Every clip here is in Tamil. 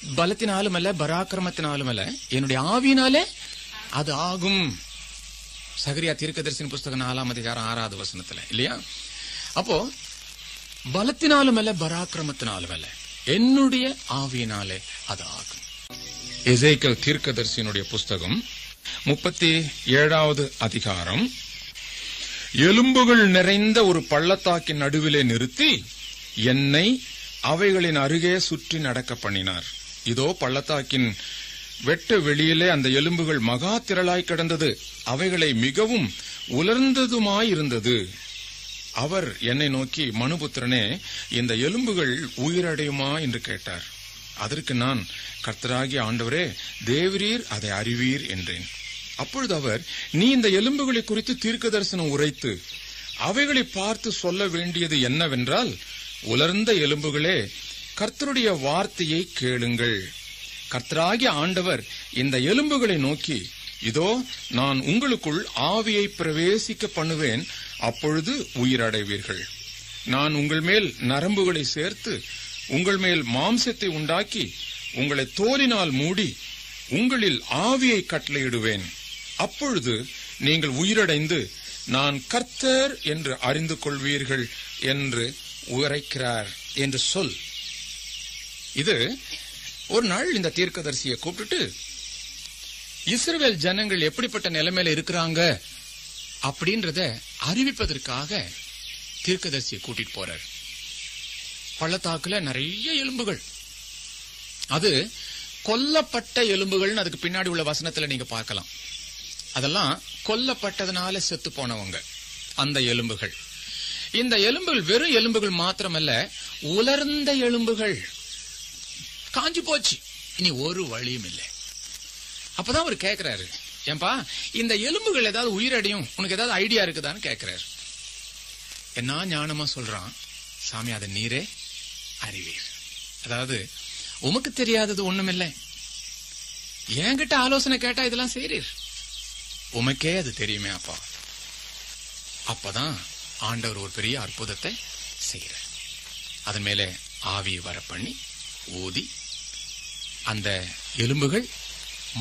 பலத்தினாலும் அல்ல பராக்கிரமத்தினாலும் அல்ல என்னுடைய ஆவியினாலே அது ஆகும். சகரியா தீர்க்கதரிசன புஸ்தகம் நாலாம் அதிகாரம் ஆறாவது வசனத்துல இல்லையா? அப்போ பலத்தினாலும் அல்ல பராக்கிரமத்தினாலும் அல்ல என்னுடைய ஆவியினாலே அது ஆகும். எசேக்கல் தீர்க்கதரிசியினுடைய புஸ்தகம் முப்பத்தி ஏழாவது அதிகாரம். எலும்புகள் நிறைந்த ஒரு பள்ளத்தாக்கின் நடுவிலே நிறுத்தி என்னை அவைகளின் அருகே சுற்றி நடக்க பண்ணினார். இதோ பள்ளத்தாக்கின் வெட்ட வெளியிலே அந்த எலும்புகள் மகா திரளாய் கிடந்தது. அவைகளை மிகவும் உலர்ந்ததுமாயிருந்தது. அவர் என்னை நோக்கி மனுபுத்திரனே இந்த எலும்புகள் உயிரடையுமா? என்று கேட்டார். அதற்கு நான் கர்த்தராகிய ஆண்டவரே தேவரீர் அதை அறிவீர் என்றேன். அப்பொழுது அவர் நீ இந்த எலும்புகளை குறித்து தீர்க்க தரிசனம் உரைத்து அவைகளை பார்த்து சொல்ல வேண்டியது என்னவென்றால் உலர்ந்த எலும்புகளே கர்த்தருடைய வார்த்தையை கேளுங்கள். கர்த்தராகிய ஆண்டவர் இந்த எலும்புகளை நோக்கி இதோ நான் உங்களுக்குள் ஆவியை பிரவேசிக்க பண்ணுவேன் அப்பொழுது உயிரடைவீர்கள். நான் உங்கள் மேல் நரம்புகளை சேர்த்து உங்கள் மேல் மாம்சத்தை உண்டாக்கி உங்களை தோலினால் மூடி உங்களில் ஆவியை கட்டளையிடுவேன். அப்பொழுது நீங்கள் உயிரடைந்து நான் கர்த்தர் என்று அறிந்து கொள்வீர்கள் என்று உரைக்கிறார். என்று சொல். இது ஒரு நாள் இந்த தீர்க்கதரிசியை கூப்பிட்டுட்டு இஸ்ரேல் ஜனங்கள் எப்படிப்பட்ட நிலைமையில இருக்கிறாங்க அப்படின்றத அறிவிப்பதற்காக தீர்க்கதரிசியை கூட்டிட்டு போறார். பள்ளத்தாக்குல நிறைய எலும்புகள். அது கொல்லப்பட்ட எலும்புகள்னு அதுக்கு பின்னாடி உள்ள வசனத்துல நீங்க பார்க்கலாம். அதெல்லாம் கொல்லப்பட்டதுனால செத்து போனவங்க அந்த எலும்புகள். இந்த எலும்புகள் வெறும் எலும்புகள் மாத்திரமல்ல உலர்ந்த எலும்புகள். காஞ்சு போச்சு. இனி ஒரு வழியும் இல்லை. அப்பதான் அவர் கேக்குறாரு. ஏன்பா இந்த எலும்புகள் ஏதாவது உயிரடையும்? உனக்கு ஏதாவது ஐடியா இருக்குதான்னு கேட்கிறாரு என்ன ஞானமா சொல்றான்? சாமி அதை நீரே அறிவீர். அதாவது உமக்கு தெரியாதது ஒண்ணுமில்லை என்கிட்ட ஆலோசனை கேட்டா இதெல்லாம் செய்றீர். உமக்கே அது தெரியுமே அப்பா. அப்பதான் ஆண்டவர் ஒரு பெரிய அற்புதத்தை செய்யறார் அதன் மேலே ஆவியை வர பண்ணி ஊதி அந்த எலும்புகள்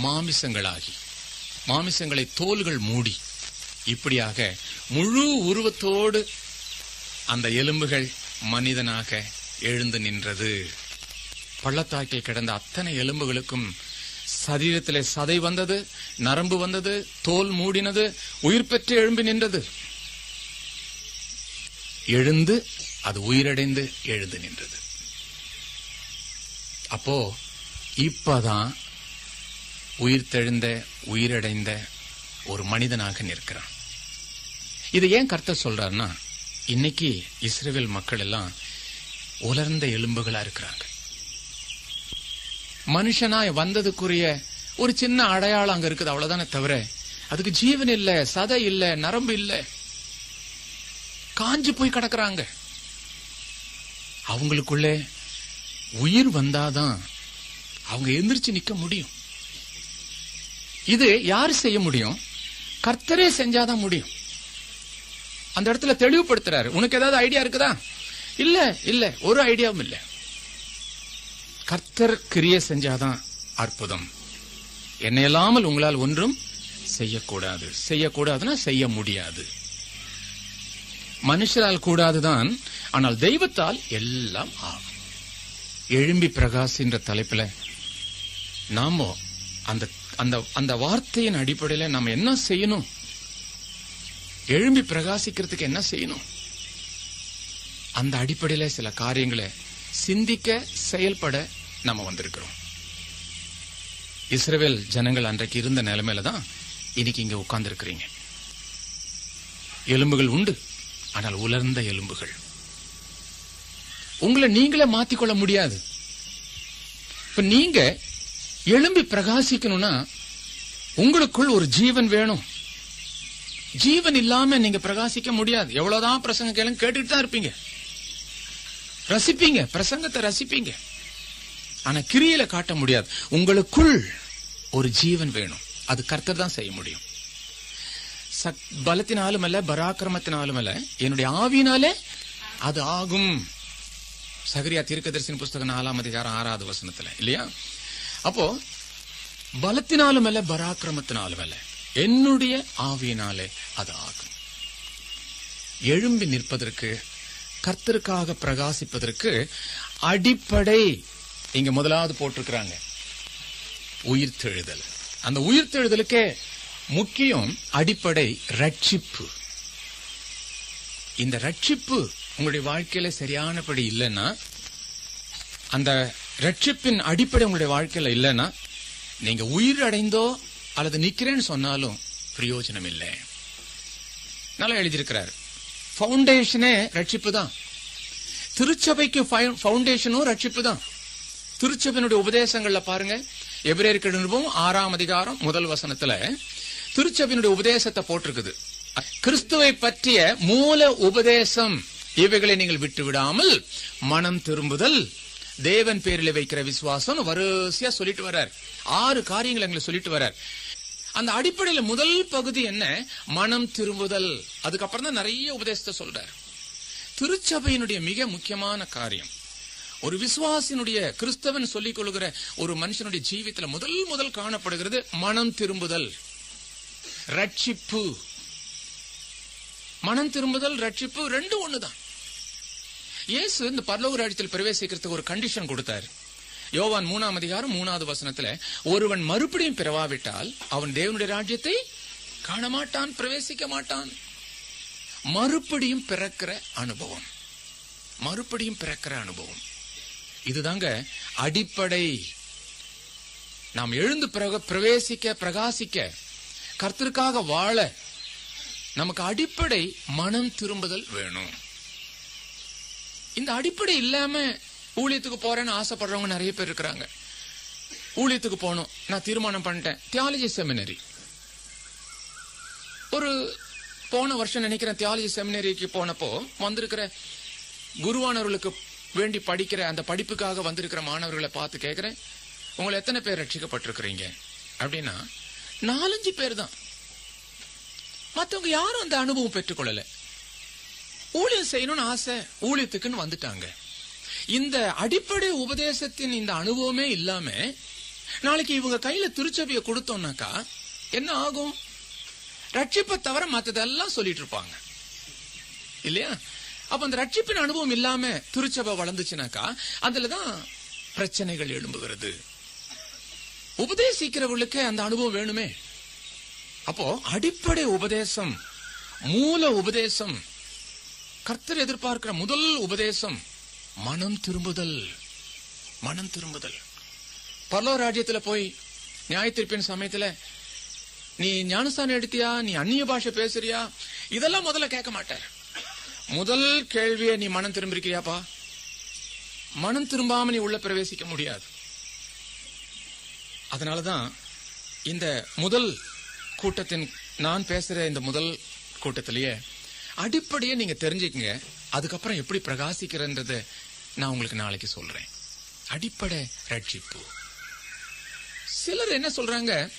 மாமிசங்களாகி மாமிசங்களை தோல்கள் மூடி இப்படியாக முழு உருவத்தோடு அந்த எலும்புகள் மனிதனாக எழுந்து நின்றது. பள்ளத்தாக்கில் கிடந்த அத்தனை எலும்புகளுக்கும் சரீரத்திலே சதை வந்தது நரம்பு வந்தது தோல் மூடினது உயிர் பெற்று எழும்பி நின்றது. எழுந்து அது உயிரடைந்து எழுந்து நின்றது. அப்போ இப்பதான் உயிர் தெழுந்த உயிரடைந்த ஒரு மனிதனாக நிற்கிறான். இது ஏன் கர்த்தர் சொல்றாருன்னா இன்னைக்கு இஸ்ரேல் மக்கள் எல்லாம் உலர்ந்த எலும்புகளா இருக்கிறாங்க. மனுஷனா வந்ததுக்குரிய ஒரு சின்ன அடையாளம் அங்க இருக்குது அவ்வளவுதானே தவிர அதுக்கு ஜீவன் இல்ல சதை இல்ல நரம்பு இல்ல. காஞ்சு போய் கிடக்குறாங்க. அவங்களுக்குள்ளே உயிர் வந்தாதான் அவங்க எந்திரிச்சு நிக்க முடியும். இது யாரு செய்ய முடியும்? கர்த்தரே செஞ்சாதான் முடியும். அந்த இடத்துல தெளிவுபடுத்துறாரு. உனக்கு ஏதாவது ஐடியா இருக்குதா? இல்ல இல்ல. ஒரு ஐடியாவும் இல்ல. கர்த்தர் கிரிய செஞ்சாதான் அற்புதம். என்ன இல்லாமல் உங்களால் ஒன்றும் செய்யக்கூடாது. செய்யக்கூடாதுன்னா செய்ய முடியாது. மனுஷரால் கூடாதுதான் ஆனால் தெய்வத்தால் எல்லாம் ஆகும். எழும்பி பிரகாசின்ற தலைப்புல நாம அந்த அந்த அந்த வார்த்தையின் அடிப்படையில நாம என்ன செய்யணும்? எழும்பி பிரகாசிக்கிறதுக்கு என்ன செய்யணும்? அந்த அடிப்படையில சில காரியங்களை சிந்திக்க செயல்பட நம்ம வந்திருக்கிறோம். இஸ்ரேல் ஜனங்கள் அன்றைக்கு இருந்த நிலைமையில தான் இன்னைக்கு இங்க உட்கார்ந்து இருக்கிறீங்க எலும்புகள் உண்டு ஆனால் உலர்ந்த எலும்புகள். உங்களை நீங்களே மாத்திக்கொள்ள முடியாது. இப்ப நீங்க எழும்பி பிரகாசிக்கணும்னா உங்களுக்குள் ஒரு ஜீவன் வேணும். ஜீவன் இல்லாம நீங்க பிரகாசிக்க முடியாது. எவ்வளவுதான் பிரசங்க கேளுங்க கேட்டுட்டு தான் இருப்பீங்க. ரசிப்பீங்க பிரசங்கத்தை ரசிப்பீங்க. ஆனா கிரியில காட்ட முடியாது. உங்களுக்குள் ஒரு ஜீவன் வேணும். அது கர்த்தர் தான் செய்ய முடியும். பலத்தினாலும் அல்ல பராக்கிரமத்தினாலும் அல்ல என்னுடைய ஆவியினாலே அது ஆகும். சகரியா தீர்க்கதரிசன புஸ்தகம் நாலாம் அதிகாரம் ஆறாவது வசனத்துல இல்லையா? அப்போ பலத்தினாலும் அல்ல பராக்கிரமத்தினாலும் அல்ல என்னுடைய ஆவியினாலே அது ஆகும். எழும்பி நிற்பதற்கு கர்த்தருக்காக பிரகாசிப்பதற்கு அடிப்படை இங்க முதலாவது போட்டிருக்கிறாங்க உயிர்த்தெழுதல். அந்த உயிர்த்தெழுதலுக்கே முக்கியம் அடிப்படை ரட்சிப்பு. இந்த ரட்சிப்பு உங்களுடைய வாழ்க்கையில சரியானபடி இல்லைன்னா அந்த ரட்சிப்பின் அடிப்படை உங்களுடைய வாழ்க்கையில இல்லைன்னா நீங்க உயிர் அடைந்தோ அல்லது நிக்கிறேன்னு சொன்னாலும் பிரயோஜனம் இல்லை நல்லா எழுதியிருக்கிறார். ஃபவுண்டேஷனே ரட்சிப்பு தான். திருச்சபைக்கு ஃபவுண்டேஷனும் ரட்சிப்பு தான். திருச்சபையினுடைய உபதேசங்கள்ல பாருங்க. எபிரேயருக்கு நிருபம் ஆறாம் அதிகாரம் முதல் வசனத்துல திருச்சபையினுடைய உபதேசத்தை போட்டிருக்குது. கிறிஸ்துவை பற்றிய மூல உபதேசம் இவைகளை நீங்கள் விட்டு விடாமல் மனம் திரும்புதல். தேவன் பேரில் வைக்கிற விசுவாசம் வரிசையா சொல்லிட்டு வர்றார். ஆறு காரியங்கள் எங்களை சொல்லிட்டு வர்றார். அந்த அடிப்படையில முதல் பகுதி என்ன? மனம் திரும்புதல். அதுக்கப்புறம் தான் நிறைய உபதேசத்தை சொல்றார். திருச்சபையினுடைய மிக முக்கியமான காரியம். ஒரு விசுவாசினுடைய கிறிஸ்தவன் சொல்லிக் கொள்கிற ஒரு மனுஷனுடைய ஜீவித்துல முதல் முதல் காணப்படுகிறது மனம் திரும்புதல். ரட்சிப்பு. மனம் திரும்புதல் ரட்சிப்பு ரெண்டும் ஒண்ணுதான். இயேசு இந்த பரலோக ராஜ்யத்தில் பிரவேசிக்கிறதுக்கு ஒரு கண்டிஷன் கொடுத்தாரு. யோவான் மூணாம் அதிகாரம் மூணாவது வசனத்துல ஒருவன் மறுபடியும் பிறவாவிட்டால் அவன் தேவனுடைய ராஜ்யத்தை காண மாட்டான் பிரவேசிக்க மாட்டான். மறுபடியும் பிறக்கிற அனுபவம். மறுபடியும் பிறக்கிற அனுபவம். இதுதாங்க அடிப்படை. நாம் எழுந்து பிறகு பிரவேசிக்க பிரகாசிக்க கர்த்தருக்காக வாழ நமக்கு அடிப்படை மனம் திரும்புதல் வேணும். இந்த அடிப்படை இல்லாம ஊழியத்துக்கு போறேன்னு ஆசைப்படுறவங்க நிறைய பேர் இருக்கிறாங்க. ஊழியத்துக்கு போகணும். நான் தீர்மானம் பண்ணிட்டேன். தியாலஜி செமினரி ஒரு போன வருஷம் நினைக்கிறேன் தியாலஜி செமினரிக்கு போனப்போ வந்திருக்கிற குருவானவர்களுக்கு வேண்டி படிக்கிற அந்த படிப்புக்காக வந்திருக்கிற மாணவர்களை பார்த்து கேட்குறேன் உங்களை எத்தனை பேர் ரட்சிக்கப்பட்டிருக்கிறீங்க? அப்படின்னா நாலஞ்சு பேர் தான். மற்றவங்க யாரும் அந்த அனுபவம் பெற்றுக்கொள்ளலை. ஊழியம் செய்யணும்னு ஆசை ஊழியத்துக்குன்னு வந்துட்டாங்க. இந்த அடிப்படை உபதேசத்தின் இந்த அனுபவமே இல்லாம நாளைக்கு இவங்க கையில திருச்சபையை கொடுத்தோம்னாக்கா என்ன ஆகும்? ரட்சிப்பை தவிர மத்ததெல்லாம் சொல்லிட்டு இருப்பாங்க. இல்லையா? அப்ப அந்த ரட்சிப்பின் அனுபவம் இல்லாம திருச்சபை வளர்ந்துச்சுனாக்கா அதுலதான் பிரச்சனைகள் எழும்புகிறது. உபதேசிக்கிறவர்களுக்கு அந்த அனுபவம் வேணுமே. அப்போ அடிப்படை உபதேசம் மூல உபதேசம் கர்த்தர் எதிர்பார்க்கிற முதல் உபதேசம் மனம் திரும்புதல். மனம் திரும்புதல். பரலோ ராஜ்யத்துல போய் நியாயத்திருப்பின் சமயத்துல நீ ஞானஸ்தானம் எடுத்தியா? நீ அந்நிய பாஷை பேசுறியா? இதெல்லாம் முதல்ல கேட்க மாட்டார். முதல் கேள்வியை நீ மனம் திரும்பிருக்கிறியாப்பா? மனம் திரும்பாம நீ உள்ள பிரவேசிக்க முடியாது. அதனாலதான் இந்த முதல் கூட்டத்தின் நான் பேசுற இந்த முதல் கூட்டத்திலேயே அடிப்படையை நீங்க தெரிஞ்சுக்கங்க. அதுக்கப்புறம் எப்படி பிரகாசிக்கிறன்றத நான் உங்களுக்கு நாளைக்கு சொல்றேன். அடிப்படை ரட்சிப்பு. சிலர் என்ன சொல்றாங்க?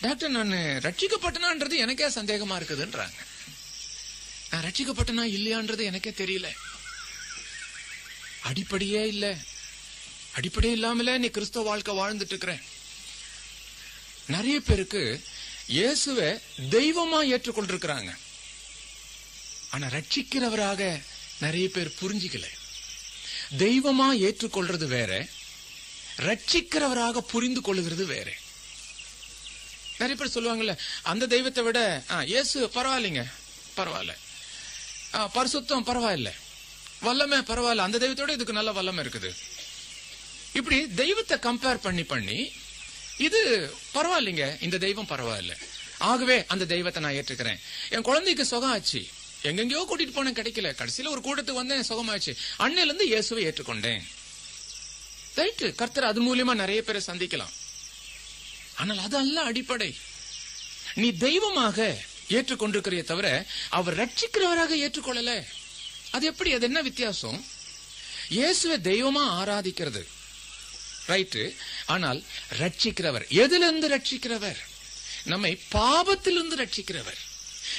டாக்டர் நான் ரட்சிக்கப்பட்டனான்றது எனக்கே சந்தேகமா இருக்குதுன்றாங்க. நான் ரட்சிக்கப்பட்டனா இல்லையான்றது எனக்கே தெரியல. அடிப்படையே இல்ல. அடிப்படை இல்லாமல நீ கிறிஸ்தவ வாழ்க்கை வாழ்ந்துட்டு இருக்கிற நிறைய பேருக்கு இயேசுவை தெய்வமா ஏற்றுக்கொண்டிருக்கிறாங்க. ஆனா ரட்சிக்கிறவராக நிறைய பேர் புரிஞ்சிக்கல. தெய்வமா ஏற்றுக்கொள்றது வேற ரட்சிக்கிறவராக புரிந்து கொள்ளுகிறது வேற. நிறைய பேர் சொல்லுவாங்கல்ல அந்த தெய்வத்தை விட ஆ, இயேசு பரவாயில்லைங்க. பரவாயில்ல. ஆ, பரிசுத்தம் பரவாயில்ல. வல்லமை பரவாயில்ல. அந்த தெய்வத்தோட இதுக்கு நல்ல வல்லமை இருக்குது. இப்படி தெய்வத்தை கம்பேர் பண்ணி பண்ணி இது பரவாயில்லைங்க. இந்த தெய்வம் பரவாயில்ல. ஆகவே அந்த தெய்வத்தை நான் ஏற்றுக்கிறேன். என் குழந்தைக்கு சுகம் ஆச்சு. எங்கெங்கயோ கூட்டிட்டு போனேன் கிடைக்கல. கடைசியில ஒரு கூட்டத்துக்கு வந்தேன் சுகமாச்சு அன்னையில இருந்து இயேசுவை ஏற்றுக்கொண்டேன். ரைட்டு கர்த்தர் அது மூலியமா நிறைய பேரை சந்திக்கலாம். ஆனால் அதல்ல அடிப்படை. நீ தெய்வமாக ஏற்றுக்கொண்டிருக்கிறிய தவிர அவர் ரட்சிக்கிறவராக ஏற்றுக்கொள்ளல. அது எப்படி? அது என்ன வித்தியாசம்? இயேசுவை தெய்வமா ஆராதிக்கிறது. ரைட்டு ஆனால் ரட்சிக்கிறவர். எதிலிருந்து ரட்சிக்கிறவர்? நம்மை பாபத்திலிருந்து ரட்சிக்கிறவர்.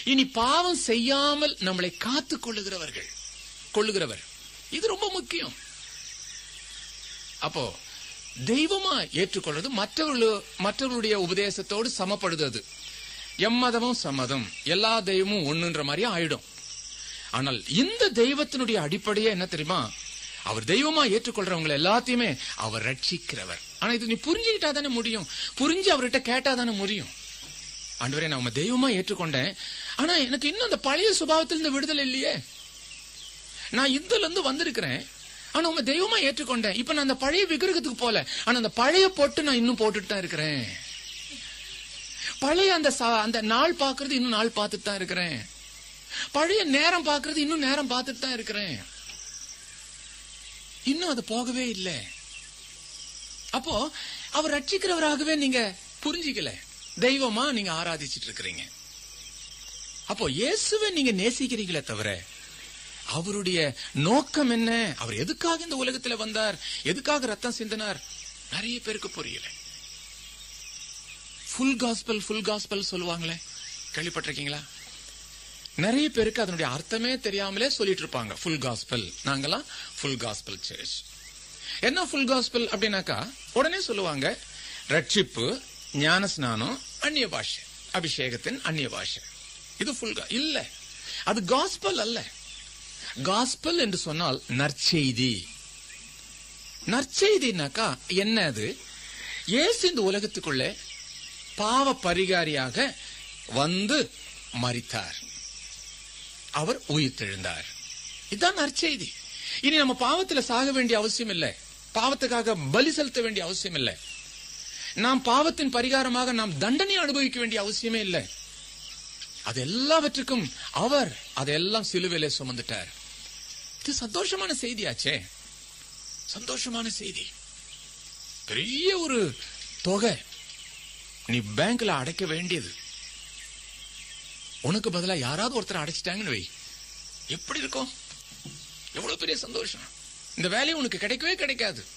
இனி பாவம் செய்யாமல் நம்மளை காத்து கொள்ளுகிறவர்கள் கொள்ளுகிறவர். இது ரொம்ப முக்கியம். அப்போ தெய்வமா ஏற்றுக்கொள்வது மற்றவர்களு மற்றவர்களுடைய உபதேசத்தோடு சமப்படுது எம்மதமும் சம்மதம். எல்லா தெய்வமும் ஒண்ணுன்ற மாதிரி ஆயிடும். ஆனால் இந்த தெய்வத்தினுடைய அடிப்படையே என்ன தெரியுமா? அவர் தெய்வமா ஏற்றுக்கொள்றவங்க எல்லாத்தையுமே அவர் ரட்சிக்கிறவர். ஆனா இது நீ புரிஞ்சுக்கிட்டா தானே முடியும். புரிஞ்சு அவர்கிட்ட கேட்டா தானே முடியும். ஆண்டவரே நான் உங்க தெய்வமா ஏற்றுக்கொண்டேன். ஆனா எனக்கு இன்னும் அந்த பழைய சுபாவத்தில் இந்த விடுதலை இல்லையே. நான் இதுல இருந்து வந்திருக்கிறேன். ஆனா உங்க தெய்வமா ஏற்றுக்கொண்டேன். இப்ப நான் அந்த பழைய விக்கிரகத்துக்கு போல. ஆனா அந்த பழைய பொட்டு நான் இன்னும் போட்டுட்டு தான் இருக்கிறேன். பழைய அந்த சா- அந்த நாள் பாக்குறது இன்னும் நாள் பார்த்துட்டு தான் இருக்கிறேன். பழைய நேரம் பாக்குறது இன்னும் நேரம் பார்த்துட்டு தான் இருக்கிறேன். இன்னும் அது போகவே இல்லை. அப்போ அவர் ரட்சிக்கிறவராகவே நீங்க புரிஞ்சுக்கல. தெய்வமா நீங்க ஆராதிச்சிட்டு இருக்கிறீங்க அப்போ இயேசுவை நீங்க நேசிக்கிறீங்களே தவிர அவருடைய நோக்கம் என்ன? அவர் எதுக்காக இந்த உலகத்துல வந்தார்? எதுக்காக ரத்தம் சிந்தினார்? நிறைய பேருக்கு புரியல. ஃபுல் காஸ்பல் ஃபுல் காஸ்பல் சொல்லுவாங்களே. கேள்விப்பட்டிருக்கீங்களா? நிறைய பேருக்கு அதனுடைய அர்த்தமே தெரியாமலே சொல்லிட்டு இருப்பாங்க ஃபுல் காஸ்பல் நாங்கெல்லாம் ஃபுல் காஸ்பல் சர்ச் என்ன ஃபுல் காஸ்பல் அப்படின்னாக்கா உடனே சொல்லுவாங்க ரட்சிப்பு ஞானஸ்நானம் அந்நிய பாஷை அபிஷேகத்தின் அந்நிய பாஷை இது ஃபுல் இல்ல. அது காஸ்பல் அல்ல. காஸ்பல் என்று சொன்னால் நற்செய்தி. நற்செய்தினாக்கா என்ன அது இயேசு இந்த உலகத்துக்குள்ளே பாவ பரிகாரியாக வந்து மறித்தார் அவர் உயிர்த்தெழுந்தார். இதுதான் நற்செய்தி. இனி நம்ம பாவத்துல சாக வேண்டிய அவசியம் இல்லை. பாவத்துக்காக பலி செலுத்த வேண்டிய அவசியம் இல்லை. நாம் பாவத்தின் பரிகாரமாக நாம் தண்டனை அனுபவிக்க வேண்டிய அவசியமே இல்லை. அது எல்லாவற்றுக்கும் அவர் அதையெல்லாம் சிலுவையிலே சுமந்துட்டார். இது சந்தோஷமான செய்தியாச்சே. சந்தோஷமான செய்தி. பெரிய ஒரு தொகை நீ பேங்க்ல அடைக்க வேண்டியது. உனக்கு பதிலா யாராவது ஒருத்தர் அடைச்சிட்டாங்கன்னு வை. எப்படி இருக்கும்? எவ்வளவு பெரிய சந்தோஷம். இந்த வேலையை உனக்கு கிடைக்கவே கிடைக்காது.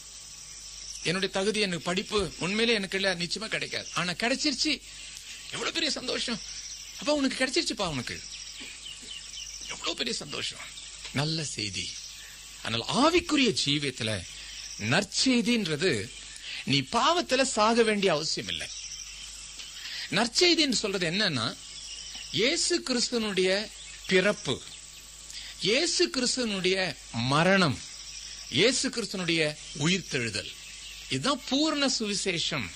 என்னுடைய தகுதி எனக்கு படிப்பு உண்மையிலே எனக்கு இல்ல நிச்சயமா கிடைக்காது. ஆனா கிடைச்சிருச்சு. எவ்வளவு பெரிய சந்தோஷம். அப்ப உனக்கு கிடைச்சிருச்சுப்பா உனக்கு. எவ்வளவு பெரிய சந்தோஷம். நல்ல செய்தி. ஆனால் ஆவிக்குரிய ஜீவியத்துல நற்செய்தின்றது நீ பாவத்துல சாக வேண்டிய அவசியம் இல்லை நற்செய்தின்னு சொல்றது என்னன்னா இயேசு கிறிஸ்தனுடைய பிறப்பு இயேசு கிறிஸ்தனுடைய மரணம் இயேசு கிறிஸ்தனுடைய உயிர்த்தெழுதல். இதுதான் பூர்ண சுவிசேஷம்.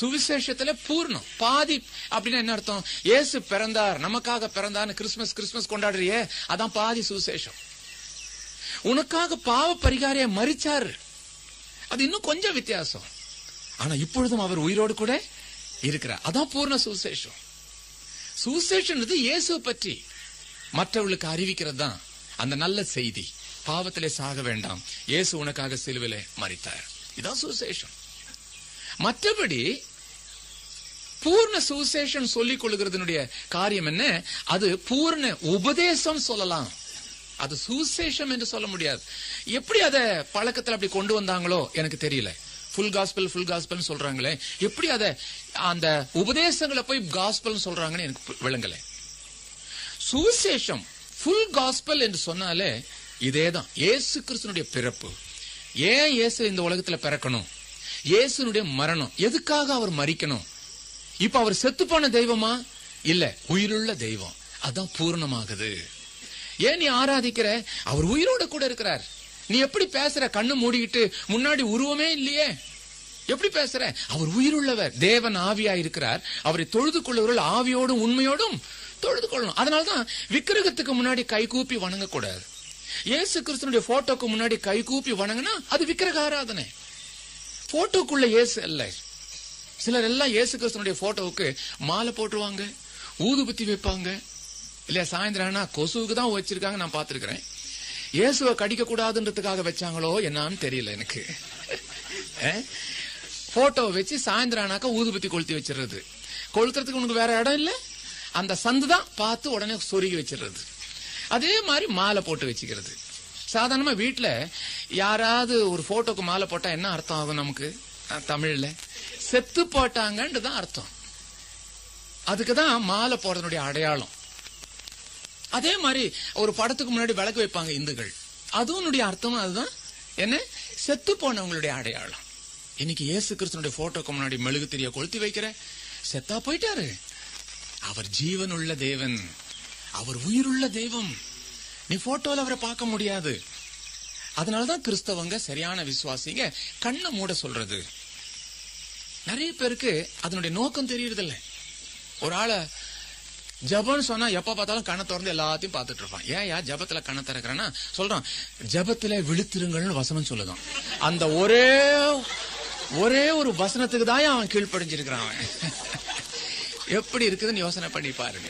சுவிசேஷத்துல பூர்ணம். பாதி அப்படின்னா என்ன அர்த்தம்? இயேசு பிறந்தார் நமக்காக பிறந்தார்னு கிறிஸ்துமஸ் கிறிஸ்துமஸ் கொண்டாடுறியே அதான் பாதி சுவிசேஷம். உனக்காக பாவ பரிகாரிய மறிச்சார் அது இன்னும் கொஞ்சம் வித்தியாசம். ஆனா இப்பொழுதும் அவர் உயிரோடு கூட இருக்கிறார். அதான் பூர்ண சுவிசேஷம். சுவிசேஷன்றது இயேசுவை பற்றி மற்றவர்களுக்கு அறிவிக்கிறது தான் அந்த நல்ல செய்தி. பாவத்திலே சாக வேண்டாம். இயேசு உனக்காக சிலுவிலே மறித்தார் இதான் சுசேஷம் மற்றபடி பூர்ண சுசேஷம் சொல்லிக் கொள்கிறதுனுடைய காரியம் என்ன? அது பூர்ண உபதேசம் சொல்லலாம். அது சுசேஷம் என்று சொல்ல முடியாது. எப்படி அதை பழக்கத்துல அப்படி கொண்டு வந்தாங்களோ எனக்கு தெரியல. ஃபுல் காஸ்பல் ஃபுல் காஸ்பல் சொல்றாங்களே. எப்படி அதை அந்த உபதேசங்களை போய் காஸ்பல் சொல்றாங்கன்னு எனக்கு விளங்கலை. விளங்கல சுவிசேஷம் ஃபுல் காஸ்பல் என்று சொன்னாலே இதேதான். இயேசு கிறிஸ்தனுடைய பிறப்பு. ஏன் இயேசு இந்த உலகத்துல பிறக்கணும்? இயேசுனுடைய மரணம். எதுக்காக அவர் மறிக்கணும் இப்ப அவர் செத்து போன தெய்வமா? இல்ல உயிருள்ள தெய்வம். அதான் பூர்ணமாகுது. ஏன் நீ ஆராதிக்கிற? அவர் உயிரோட கூட இருக்கிறார். நீ எப்படி பேசுற? கண்ணு மூடிக்கிட்டு முன்னாடி உருவமே இல்லையே. எப்படி பேசுற? அவர் உயிருள்ளவர். தேவன் ஆவியா இருக்கிறார் அவரை தொழுது கொள்ளவர்கள் ஆவியோடும் உண்மையோடும் தொழுது கொள்ளணும். அதனாலதான் விக்கிரகத்துக்கு முன்னாடி கை கூப்பி வணங்க கூடாது இயேசு கிறிஸ்துனுடைய போட்டோக்கு முன்னாடி கை கூப்பி வணங்கினா அது விக்கிரக ஆராதனை போட்டோக்குள்ள இயேசு அல்ல சிலர் எல்லாம் இயேசு கிறிஸ்துனுடைய போட்டோவுக்கு மாலை போட்டுருவாங்க ஊதுபத்தி வைப்பாங்க. இல்லையா சாயந்தரம் ஆனா கொசுவுக்கு தான் வச்சிருக்காங்க நான் பார்த்துருக்குறேன். இயேசுவை கடிக்க கூடாதுன்றதுக்காக வச்சாங்களோ என்னன்னு தெரியல எனக்கு. போட்டோவை வச்சு சாயந்தரம் ஆனாக்கா ஊதுபத்தி கொளுத்தி வச்சிடுறது. கொளுத்துறதுக்கு உனக்கு வேற இடம் இல்லை? அந்த சந்து தான் பார்த்து உடனே சொருகி வச்சிடுறது. அதே மாதிரி மாலை போட்டு வச்சுக்கிறது. சாதாரணமா வீட்டில் யாராவது ஒரு போட்டோக்கு மாலை போட்டா என்ன அர்த்தம் ஆகும் நமக்கு? தமிழில் தமிழ்ல. செத்து போட்டாங்கன்னு தான் அர்த்தம். அதுக்கு தான் மாலை போடுறதுனுடைய அடையாளம். அதே மாதிரி ஒரு படத்துக்கு முன்னாடி விளக்கு வைப்பாங்க இந்துக்கள். அதுவும் அர்த்தமும் அதுதான். என்ன? செத்து போனவங்களுடைய அடையாளம். இன்னைக்கு இயேசு கிறிஸ்தனுடைய போட்டோக்கு முன்னாடி மெழுகு தெரிய கொளுத்தி வைக்கிற. செத்தா போயிட்டாரு. அவர் ஜீவனுள்ள தேவன். அவர் உயிருள்ள தெய்வம். நீ போட்டோல அவரை பார்க்க முடியாது. அதனாலதான் கிறிஸ்தவங்க சரியான விசுவாசிங்க கண்ணை மூட சொல்றது. நிறைய பேருக்கு அதனுடைய நோக்கம் தெரியறதில்ல. ஒரு ஆளை ஜபம்னு சொன்னா எப்ப பார்த்தாலும் கண்ணை திறந்து எல்லாத்தையும் பார்த்துட்டு இருப்பான். ஏன் யா ஜபத்துல கண்ணை திறக்கிறேன்னா சொல்றான் ஜபத்துல விழுத்திருங்கள்னு வசனம் சொல்லுதான். அந்த ஒரே ஒரே ஒரு வசனத்துக்கு தான் அவன் கீழ்ப்படிஞ்சிருக்கிறான் அவன். எப்படி இருக்குதுன்னு யோசனை பண்ணி பாருங்க.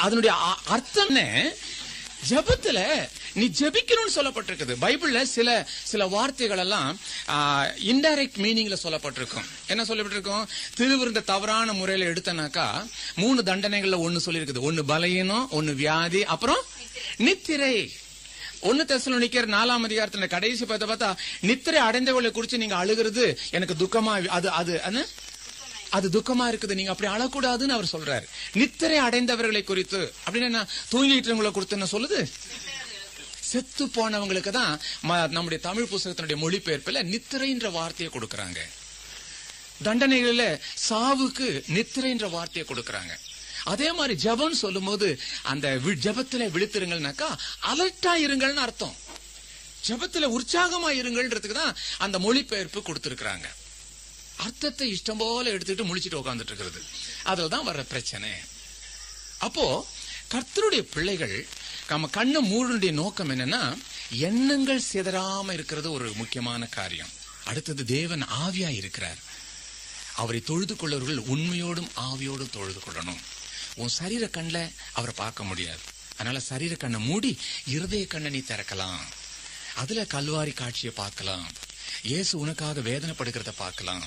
அதனுடைய அ- அர்த்தம் என்ன? நீ ஜெபிக்கணும்னு சொல்லப்பட்டிருக்குது. பைபிள்ல சில சில வார்த்தைகள் எல்லாம் இன்டைரக்ட் மீனிங்ல சொல்லப்பட்டிருக்கும். என்ன சொல்லப்பட்டிருக்கும்? திருவிருந்த தவறான முறையில எடுத்தனாக்கா மூணு தண்டனைகள்ல ஒன்னு சொல்லியிருக்குது. ஒன்னு பலகீனம் ஒன்னு வியாதி அப்புறம் நித்திரை. ஒன்னு நிக்கிற நாலாம் அதிகாரத்துல கடைசி பார்த்த பார்த்தா நித்திரை அடைந்தவர்களை குறிச்சு நீங்க அழுகிறது எனக்கு துக்கமா அது அது என்ன? அது துக்கமா இருக்குது நீங்க அப்படி அழக்கூடாதுன்னு அவர் சொல்றாரு. நித்திரை அடைந்தவர்களை குறித்து அப்படின்னு என்ன தூங்கிட்டு குறித்து என்ன சொல்லுது? செத்து போனவங்களுக்கு தான் ம- நம்முடைய தமிழ் புஸ்தகத்தினுடைய மொழிபெயர்ப்பில் நித்திரைன்ற வார்த்தையை கொடுக்கறாங்க. தண்டனைகளில் சாவுக்கு நித்திரைன்ற வார்த்தையை கொடுக்கறாங்க. அதே மாதிரி ஜெபம் சொல்லும்போது அந்த வி- ஜெபத்துல அலர்ட்டா இருங்கள்னு அர்த்தம். ஜபத்துல உற்சாகமா இருங்கள்ன்றதுக்கு தான் அந்த மொழிபெயர்ப்பு கொடுத்திருக்கிறாங்க. அர்த்தத்தை இஷ்டம் போல எடுத்துட்டு முழிச்சிட்டு உட்காந்துட்டு இருக்கிறது அதுலதான் வர்ற பிரச்சனை. அப்போ கர்த்தருடைய பிள்ளைகள் நம்ம கண்ணை மூடனுடைய நோக்கம் என்னன்னா எண்ணங்கள் சிதறாம இருக்கிறது ஒரு முக்கியமான காரியம். அடுத்தது தேவன் ஆவியா இருக்கிறார். அவரை தொழுது கொள்ளவர்கள் உண்மையோடும் ஆவியோடும் தொழுது கொள்ளணும். உன் சரீர கண்ணில் அவரை பார்க்க முடியாது. அதனால சரீர கண்ணை மூடி இருதய கண்ணை நீ திறக்கலாம். அதுல கல்வாரி காட்சியை பார்க்கலாம். இயேசு உனக்காக வேதனைப்படுகிறத பார்க்கலாம்.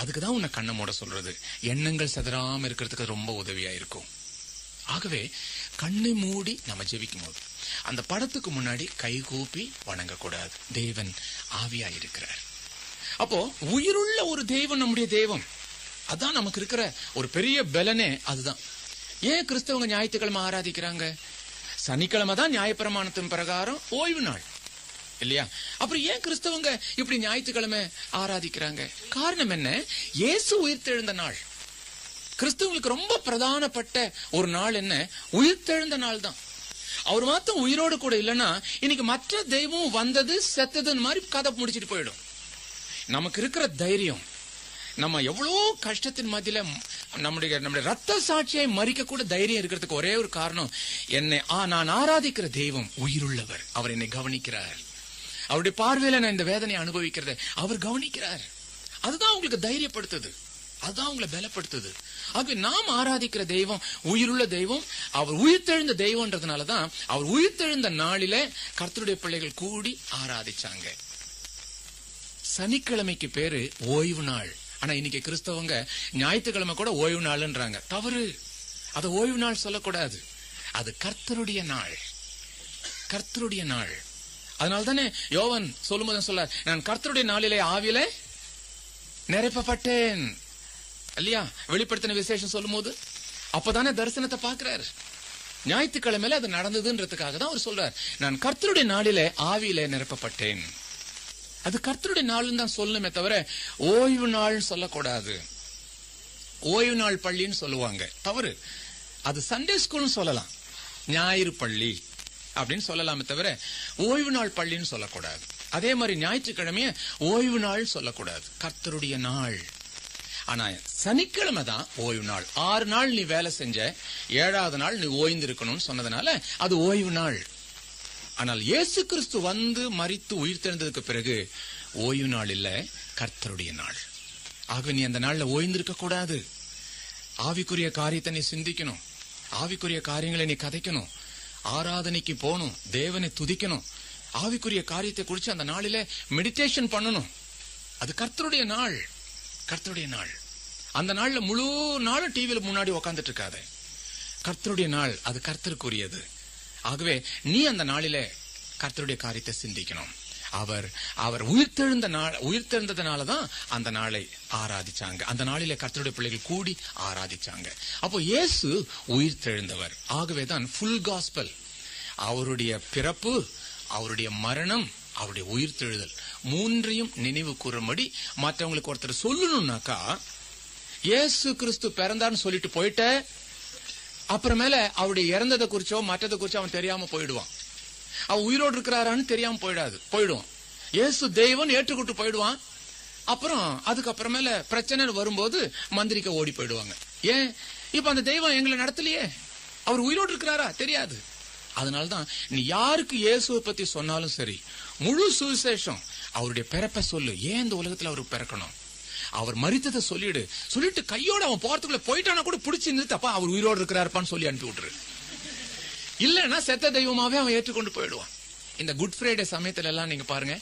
அதுக்கு தான் உன்னை கண்ணை மூட சொல்றது. எண்ணங்கள் சிதறாம இருக்கிறதுக்கு ரொம்ப உதவியா இருக்கும். ஆகவே கண்ணை மூடி நம்ம ஜெபிக்கும் போது அந்த படத்துக்கு முன்னாடி கை கூப்பி வணங்கக்கூடாது. தேவன் ஆவியா இருக்கிறார். அப்போ உயிருள்ள ஒரு தெய்வம் நம்முடைய தெய்வம் அதான் நமக்கு இருக்கிற ஒரு பெரிய பலனே அதுதான். ஏன் கிறிஸ்தவங்க ஞாயிற்றுக்கிழமை ஆராதிக்கிறாங்க? சனிக்கிழமை தான் நியாயப்பிரமாணத்தின் பிரகாரம் ஓய்வு நாள். இல்லையா? அப்புறம் ஏன் கிறிஸ்தவங்க இப்படி ஞாயிற்றுக்கிழமை ஆராதிக்கிறாங்க? காரணம் என்ன? இயேசு உயிர்த்தெழுந்த நாள். கிறிஸ்தவங்களுக்கு ரொம்ப பிரதானப்பட்ட ஒரு நாள் என்ன? உயிர்த்தெழுந்த நாள் தான் அவர் மாத்தம் உயிரோடு கூட இல்லைன்னா இன்னைக்கு மற்ற தெய்வம் வந்தது செத்ததுன்னு மாதிரி கதை முடிச்சிட்டு போயிடும். நமக்கு இருக்கிற தைரியம் நம்ம எவ்வளோ கஷ்டத்தின் மத்தியில நம்முடைய நம்முடைய ரத்த சாட்சியை மறிக்க கூட தைரியம் இருக்கிறதுக்கு ஒரே ஒரு காரணம் என்னை ஆ நான் ஆராதிக்கிற தெய்வம் உயிருள்ளவர். அவர் என்னை கவனிக்கிறார். அவருடைய பார்வையில நான் இந்த வேதனையை அனுபவிக்கிறத. அவர் கவனிக்கிறார். அதுதான் உங்களுக்கு தைரியப்படுத்துது. அதுதான் உங்களை பலப்படுத்துது. ஆகவே நாம் ஆராதிக்கிற தெய்வம் உயிருள்ள தெய்வம் அவர் உயிர்த்தெழுந்த தெய்வம்ன்றதுனாலதான் அவர் உயிர்த்தெழுந்த நாளில கர்த்தருடைய பிள்ளைகள் கூடி ஆராதிச்சாங்க. சனிக்கிழமைக்கு பேரு ஓய்வு நாள். ஆனா இன்னைக்கு கிறிஸ்தவங்க ஞாயிற்றுக்கிழமை கூட ஓய்வு நாள்ன்றாங்க. தவறு. அதை ஓய்வு நாள் சொல்லக்கூடாது. அது கர்த்தருடைய நாள். கர்த்தருடைய நாள். அதனால தானே யோவன் சொல்லும்போது சொல்ல நான் கர்த்தருடைய நாளிலே ஆவில நிரப்பப்பட்டேன். இல்லையா வெளிப்படுத்தின விசேஷம் சொல்லும்போது அப்பதானே தரிசனத்தை பாக்குறாரு ஞாயிற்றுக்கிழமையில அது நடந்ததுன்றதுக்காக தான் அவர் சொல்றார் நான் கர்த்தருடைய நாளிலே ஆவியிலே நிரப்பப்பட்டேன். அது கர்த்தருடைய நாள்னு தான் சொல்லணுமே தவிர ஓய்வு நாள் சொல்லக்கூடாது. ஓய்வு நாள் பள்ளின்னு சொல்லுவாங்க. தவறு. அது சண்டே ஸ்கூல்னு சொல்லலாம். ஞாயிறு பள்ளி. அப்படின்னு சொல்லலாமே தவிர ஓய்வு நாள் பள்ளின்னு சொல்லக்கூடாது. அதே மாதிரி ஞாயிற்றுக்கிழமைய ஓய்வு நாள் சொல்லக்கூடாது. கர்த்தருடைய நாள். ஆனா சனிக்கிழமை தான் ஓய்வு நாள். ஆறு நாள் நீ வேலை செஞ்ச ஏழாவது நாள் நீ ஓய்ந்திருக்கணும்னு சொன்னதுனால அது ஓய்வு நாள். ஆனால் இயேசு கிறிஸ்து வந்து மரித்து உயிர்த்தெழுந்ததுக்கு பிறகு ஓய்வு நாள் இல்ல கர்த்தருடைய நாள். ஆக நீ அந்த நாள்ல ஓய்ந்திருக்க கூடாது. ஆவிக்குரிய காரியத்தை நீ சிந்திக்கணும். ஆவிக்குரிய காரியங்களை நீ கதைக்கணும். ஆராதனைக்கு போகணும் தேவனை துதிக்கணும் ஆவிக்குரிய காரியத்தை குறித்து அந்த நாளில மெடிடேஷன் பண்ணணும். அது கர்த்தருடைய நாள் கர்த்தருடைய நாள். அந்த நாள்ல முழு நாளும் டிவியில முன்னாடி உக்காந்துட்டு இருக்காத கர்த்தருடைய நாள் அது கர்த்தருக்குரியது. ஆகவே நீ அந்த நாளிலே கர்த்தருடைய காரியத்தை சிந்திக்கணும். அவர் அவர் உயிர்த்தெழுந்த நாள் உயிர்த்தெழுந்ததுனால தான் அந்த நாளை ஆராதிச்சாங்க. அந்த நாளில கர்த்தருடைய பிள்ளைகள் கூடி ஆராதிச்சாங்க. அப்போ இயேசு உயிர்த்தெழுந்தவர். ஆகவே தான் ஃபுல் காஸ்பல் அவருடைய பிறப்பு அவருடைய மரணம் அவருடைய உயிர்த்தெழுதல் மூன்றையும் நினைவு கூறும்படி மற்றவங்களுக்கு ஒருத்தர் சொல்லணும்னாக்கா இயேசு கிறிஸ்து பிறந்தான்னு சொல்லிட்டு போயிட்ட அப்புறமேல அவருடைய இறந்ததை குறிச்சோ மற்றதை குறிச்சோ அவன் தெரியாம போயிடுவான். அவன் உயிரோடு இருக்கிறாரான்னு தெரியாம போயிடாது. போயிடுவான். இயேசு தெய்வம் ஏற்றுக்கொண்டு போயிடுவான். அப்புறம் அதுக்கப்புறமேல பிரச்சனை வரும்போது மந்திரிக்க ஓடி போயிடுவாங்க. ஏன்? இப்ப அந்த தெய்வம் எங்களை நடத்தலையே. அவர் உயிரோடு இருக்கிறாரா? தெரியாது. அதனால்தான் நீ யாருக்கு இயேசுவை பத்தி சொன்னாலும் சரி முழு சுவிசேஷம் அவருடைய பிறப்பை சொல்லு. ஏன் இந்த உலகத்துல அவருக்கு பிறக்கணும்? அவர் மறித்ததை சொல்லிடு. சொல்லிட்டு கையோட அவன் போறதுக்குள்ள போயிட்டானா கூட பிடிச்சி நிறுத்தப்பா. அவர் உயிரோடு இருக்கிறாருப்பான்னு சொல்லி அனுப்பி விட்டுரு. இல்லைன்னா செத்த தெய்வமாவே அவன் ஏற்றுக்கொண்டு போயிடுவான். இந்த குட் ஃப்ரைடே சமயத்துல எல்லாம் நீங்க பாருங்க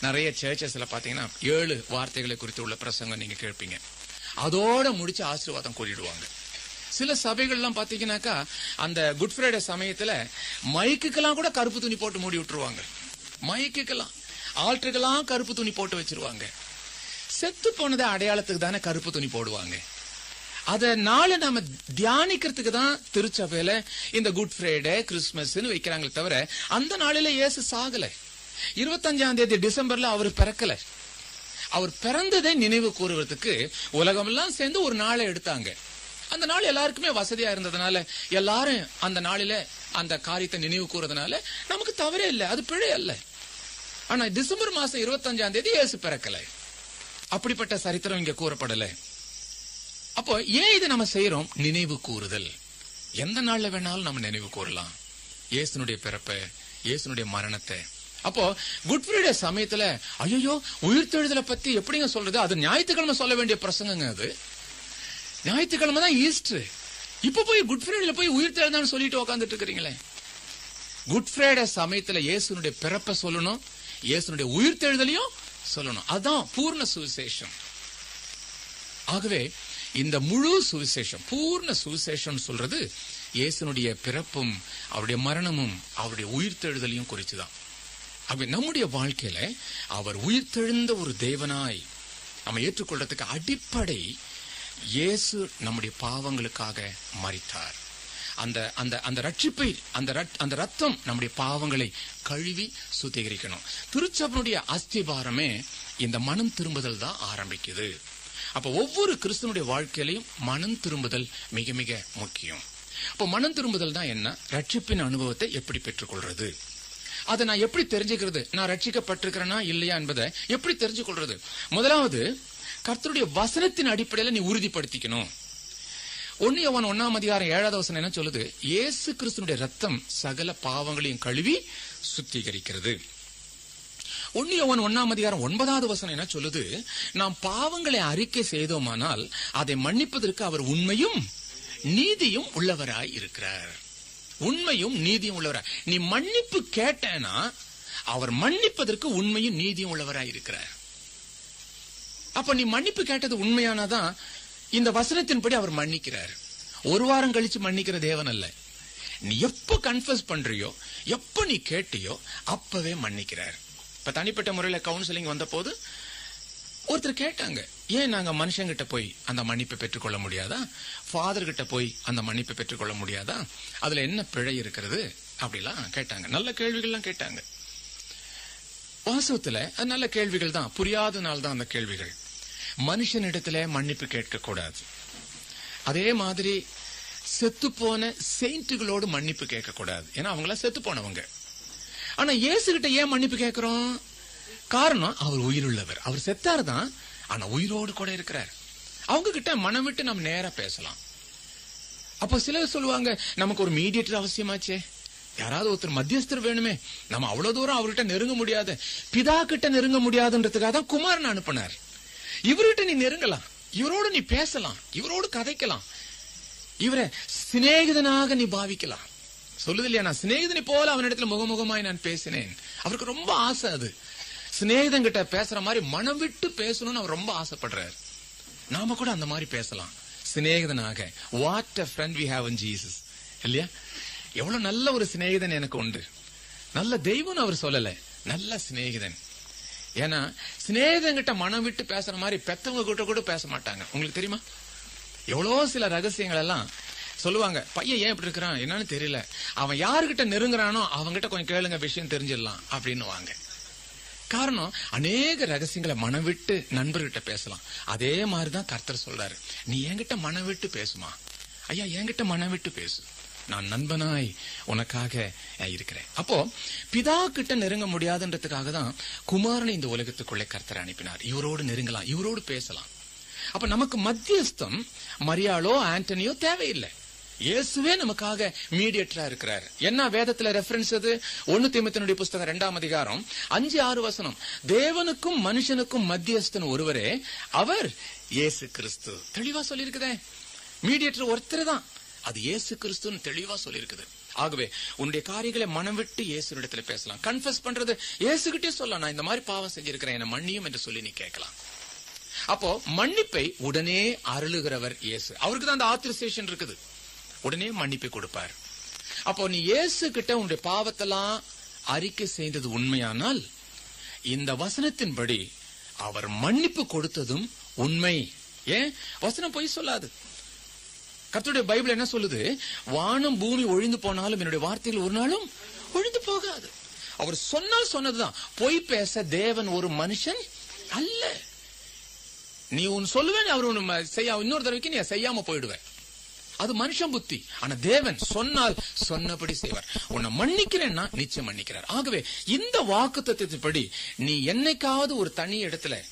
நிறைய சர்ச்சஸ்ல பாத்தீங்கன்னா ஏழு வார்த்தைகளை குறித்து உள்ள பிரசங்கம் நீங்க கேட்பீங்க. அதோட முடிச்சு ஆசீர்வாதம் கூறிடுவாங்க. சில சபைகள்லாம் பாத்தீங்கன்னாக்கா அந்த குட் ஃப்ரைடே சமயத்துல மைக்குக்கெல்லாம் கூட கருப்பு துணி போட்டு மூடி விட்டுருவாங்க. மைக்குக்கெல்லாம் ஆல்ட்ருக்கெல்லாம் கருப்பு துணி போட்டு வச்சிருவாங்க. செத்து போனதை அடையாளத்துக்கு தானே கருப்பு துணி போடுவாங்க. அதனால நாளை நாம தியானிக்கிறதுக்கு தான் திருச்சபையில இந்த குட் ஃப்ரைடே கிறிஸ்துமஸ் வைக்கிறாங்களே தவிர அந்த நாளில இயேசு சாகல. இருபத்தஞ்சாம் தேதி டிசம்பர்ல அவர் பிறக்கல. அவர் பிறந்ததை நினைவு கூறுவதற்கு உலகமெல்லாம் சேர்ந்து ஒரு நாளை எடுத்தாங்க. அந்த நாள் எல்லாருக்குமே வசதியா இருந்ததுனால எல்லாரும் அந்த நாளில அந்த காரியத்தை நினைவு கூறதுனால நமக்கு தவறே இல்லை. அது பிழை அல்ல. ஆனா டிசம்பர் மாசம் இருபத்தஞ்சாம் தேதி இயேசு பிறக்கல. அப்படிப்பட்ட சரித்திரம் இங்க கூறப்படலை. அப்போ ஏன் இதை நம்ம செய்யறோம் நினைவு கூறுதல். எந்த நாள்ல வேணாலும் நம்ம நினைவு கூறலாம். இயேசுனுடைய பிறப்பை இயேசுனுடைய மரணத்தை. அப்போ குட் ஃப்ரைடே சமயத்துல ஐயோ உயிர்த்தெழுதலை பத்தி எப்படிங்க சொல்றது? அது ஞாயிற்றுக்கிழமை சொல்ல வேண்டிய பிரசங்கங்க அது. ஞாயிற்றுக்கிழமை தான் ஈஸ்டர். இப்ப போய் குட் ஃப்ரைடேல போய் உயிர்த்தெழுதான்னு சொல்லிட்டு உட்காந்துட்டு இருக்கிறீங்களே குட் ஃப்ரைடே சமயத்துல இயேசுனுடைய பிறப்பை சொல்லணும் இயேசுனுடைய உயிர்த்தெழுதலையும் சொல்லணும். அதான் பூர்ண சுவிசேஷம். ஆகவே இந்த முழு சுவிசேஷம் பூர்ண சுவிசேஷம் சொல்றது இயேசுனுடைய பிறப்பும் அவருடைய மரணமும் அவருடைய உயிர்த்தெழுதலையும் குறிச்சுதான். அப்படி நம்முடைய வாழ்க்கையில அவர் உயிர்த்தெழுந்த ஒரு தேவனாய் நம்ம ஏற்றுக்கொள்றதுக்கு அடிப்படை இயேசு நம்முடைய பாவங்களுக்காக மறித்தார் அந்த அந்த அந்த ரட்சிப்பை அந்த அந்த ரத்தம் நம்முடைய பாவங்களை கழுவி சுத்திகரிக்கணும். திருச்சபனுடைய அஸ்திபாரமே இந்த மனம் திரும்புதல் தான் ஆரம்பிக்குது. அப்ப ஒவ்வொரு கிறிஸ்தனுடைய வாழ்க்கையிலையும் மனம் திரும்புதல் மிக மிக முக்கியம். அப்ப மனம் திரும்புதல் தான் என்ன? ரட்சிப்பின் அனுபவத்தை எப்படி பெற்றுக்கொள்றது? அதை நான் எப்படி தெரிஞ்சுக்கிறது? நான் ரட்சிக்கப்பட்டிருக்கிறேனா இல்லையா என்பதை எப்படி தெரிஞ்சு கொள்றது முதலாவது கர்த்தருடைய வசனத்தின் அடிப்படையில் நீ உறுதிப்படுத்திக்கணும். ஒன்னு அவன் ஒன்னாம் அதிகாரம் ஏழாவது வசனம் என்ன சொல்லுது? இயேசு கிறிஸ்தனுடைய ரத்தம் சகல பாவங்களையும் கழுவி சுத்திகரிக்கிறது. ஒன்னியவன் ஒன்னாம் அதிகாரம் ஒன்பதாவது வசனம் என்ன சொல்லுது? நாம் பாவங்களை அறிக்கை செய்தோமானால் அதை மன்னிப்பதற்கு அவர் உண்மையும் நீதியும் உள்ளவராய் இருக்கிறார். உண்மையும் நீதியும் உள்ளவராய். நீ மன்னிப்பு கேட்டனா அவர் மன்னிப்பதற்கு உண்மையும் நீதியும் உள்ளவராய் இருக்கிறார். அப்ப நீ மன்னிப்பு கேட்டது உண்மையானாதான் இந்த வசனத்தின்படி அவர் மன்னிக்கிறார். ஒரு வாரம் கழிச்சு மன்னிக்கிற தேவன் அல்ல. நீ எப்ப கன்ஃபஸ் பண்றியோ எப்ப நீ கேட்டியோ அப்பவே மன்னிக்கிறார். இப்போ தனிப்பட்ட முறையில் கவுன்சிலிங் வந்தபோது ஒருத்தர் கேட்டாங்க ஏன் நாங்கள் மனுஷங்கிட்ட போய் அந்த மன்னிப்பை பெற்றுக்கொள்ள முடியாதா? ஃபாதர்கிட்ட போய் அந்த மன்னிப்பை பெற்றுக்கொள்ள முடியாதா? அதில் என்ன பிழை இருக்கிறது? அப்படிலாம் கேட்டாங்க. நல்ல கேள்விகள்லாம் கேட்டாங்க. வாசவத்தில் அது நல்ல கேள்விகள் தான். புரியாதனால தான் அந்த கேள்விகள். மனுஷனிடத்துல மன்னிப்பு கேட்கக்கூடாது. அதே மாதிரி செத்து போன செயின்ட்டுகளோடு மன்னிப்பு கேட்கக்கூடாது. ஏன்னா அவங்களாம் செத்து போனவங்க ஆனா இயேசு கிட்ட ஏன் மன்னிப்பு கேட்கிறோம்? காரணம் அவர் உயிருள்ளவர். அவர் செத்தார் தான் ஆனா உயிரோடு கூட இருக்கிறார். அவங்க கிட்ட மனம் விட்டு நம்ம நேரா பேசலாம். அப்போ சிலர் சொல்லுவாங்க நமக்கு ஒரு மீடியேட்டர் அவசியமாச்சே. யாராவது ஒருத்தர் மத்தியஸ்தர் வேணுமே. நம்ம அவ்வளவு தூரம் அவர்கிட்ட நெருங்க முடியாது. பிதா கிட்ட நெருங்க முடியாதுன்றதுக்காக தான் குமாரன் அனுப்புனார். இவர்கிட்ட நீ நெருங்கலாம். இவரோடு நீ பேசலாம். இவரோடு கதைக்கலாம். இவரை சிநேகிதனாக நீ பாவிக்கலாம். சொல்லுது இல்லையா நான் சிநேகிதனை போல அவனிடத்துல முகமுகமாய் நான் பேசினேன். அவருக்கு ரொம்ப ஆசை அது. சிநேகிதன் கிட்ட பேசுற மாதிரி மனம் விட்டு பேசணும்னு அவர் ரொம்ப ஆசைப்படுறாரு. நாம கூட அந்த மாதிரி பேசலாம். சிநேகிதனாக what a friend we have in Jesus இல்லையா? எவ்வளவு நல்ல ஒரு சிநேகிதன் எனக்கு உண்டு. நல்ல தெய்வம்னு அவர் சொல்லல. நல்ல சிநேகிதன். ஏன்னா சிநேகிதங்கிட்ட மனம் விட்டு பேசுற மாதிரி பெத்தவங்க கிட்ட கூட பேச மாட்டாங்க. உங்களுக்கு தெரியுமா? எவ்வளோ சில ரகசியங்கள் எல்லாம் சொல்லுவாங்க பையன் ஏன் இப்படி இருக்கிறான்? என்னன்னு தெரியல. அவன் யாருகிட்ட நெருங்குறானோ அவங்கிட்ட கொஞ்சம் கேளுங்க விஷயம் தெரிஞ்சிடலாம் அப்படின்னு வாங்க காரணம் அநேக ரகசியங்களை மனம் விட்டு நண்பர்கிட்ட பேசலாம். அதே மாதிரிதான் கர்த்தர் சொல்றாரு. நீ என்கிட்ட மனம் விட்டு பேசுமா? ஐயா என்கிட்ட மனம் விட்டு பேசு. நான் நண்பனாய் உனக்காக இருக்கிறேன். அப்போ பிதா கிட்ட நெருங்க முடியாதுன்றதுக்காக தான் குமாரனை இந்த உலகத்துக்குள்ளே கர்த்தர் அனுப்பினார். இவரோடு நெருங்கலாம் இவரோடு பேசலாம். அப்ப நமக்கு மத்தியஸ்தம் மரியாளோ ஆண்டனியோ தேவையில்லை. இயேசுவே நமக்காக மீடியேட்டரா இருக்கிறார். என்ன வேதத்துல ரெஃபரன்ஸ் அது? ஒன்னு தீமத்தினுடைய புஸ்தகம் இரண்டாம் அதிகாரம் அஞ்சு ஆறு வசனம். தேவனுக்கும் மனுஷனுக்கும் மத்தியஸ்தன் ஒருவரே அவர் இயேசு கிறிஸ்து. தெளிவா சொல்லியிருக்குதே. மீடியேட்டர் ஒருத்தர் தான். அது இயேசு கிறிஸ்துன்னு தெளிவா சொல்லியிருக்குது. ஆகவே உன்னுடைய காரியங்களை மனம் விட்டு இயேசுனிடத்துல பேசலாம். கன்ஃபஸ் பண்றது இயேசுகிட்டே சொல்லலாம். நான் இந்த மாதிரி பாவம் செஞ்சிருக்கிறேன் என்ன மன்னியும் என்று சொல்லி நீ கேட்கலாம். அப்போ மன்னிப்பை உடனே அருளுகிறவர் இயேசு. அவருக்கு தான் அந்த ஆத்திரசேஷன் இருக்குது. உடனே மன்னிப்பு கொடுப்பார். அப்போ நீ இயேசு கிட்ட உன்னுடைய பாவத்தெல்லாம் அறிக்கை செய்தது உண்மையானால் இந்த வசனத்தின்படி அவர் மன்னிப்பு கொடுத்ததும் உண்மை. ஏன்? வசனம் பொய் சொல்லாது. கர்த்தருடைய பைபிள் என்ன சொல்லுது? வானம் பூமி ஒழிந்து போனாலும் என்னுடைய வார்த்தைகள் ஒரு நாளும் ஒழிந்து போகாது. அவர் சொன்னால் சொன்னதுதான். பொய் பேச தேவன் ஒரு மனுஷன் அல்ல. நீ உன் சொல்லுவேன் அவர் உன் செய்ய இன்னொரு தடவைக்கு நீ செய்யாம போயிடுவேன். அது மனுஷன் புத்தி. ஆனா தேவன் சொன்னால் சொன்னபடி செய்வார். உன்னை மன்னிக்கிறேன்னா நிச்சயம் மன்னிக்கிறார். ஆகவே இந்த வாக்கு தத்துவத்தின்படி நீ என்னைக்காவது ஒரு தனி இடத்துல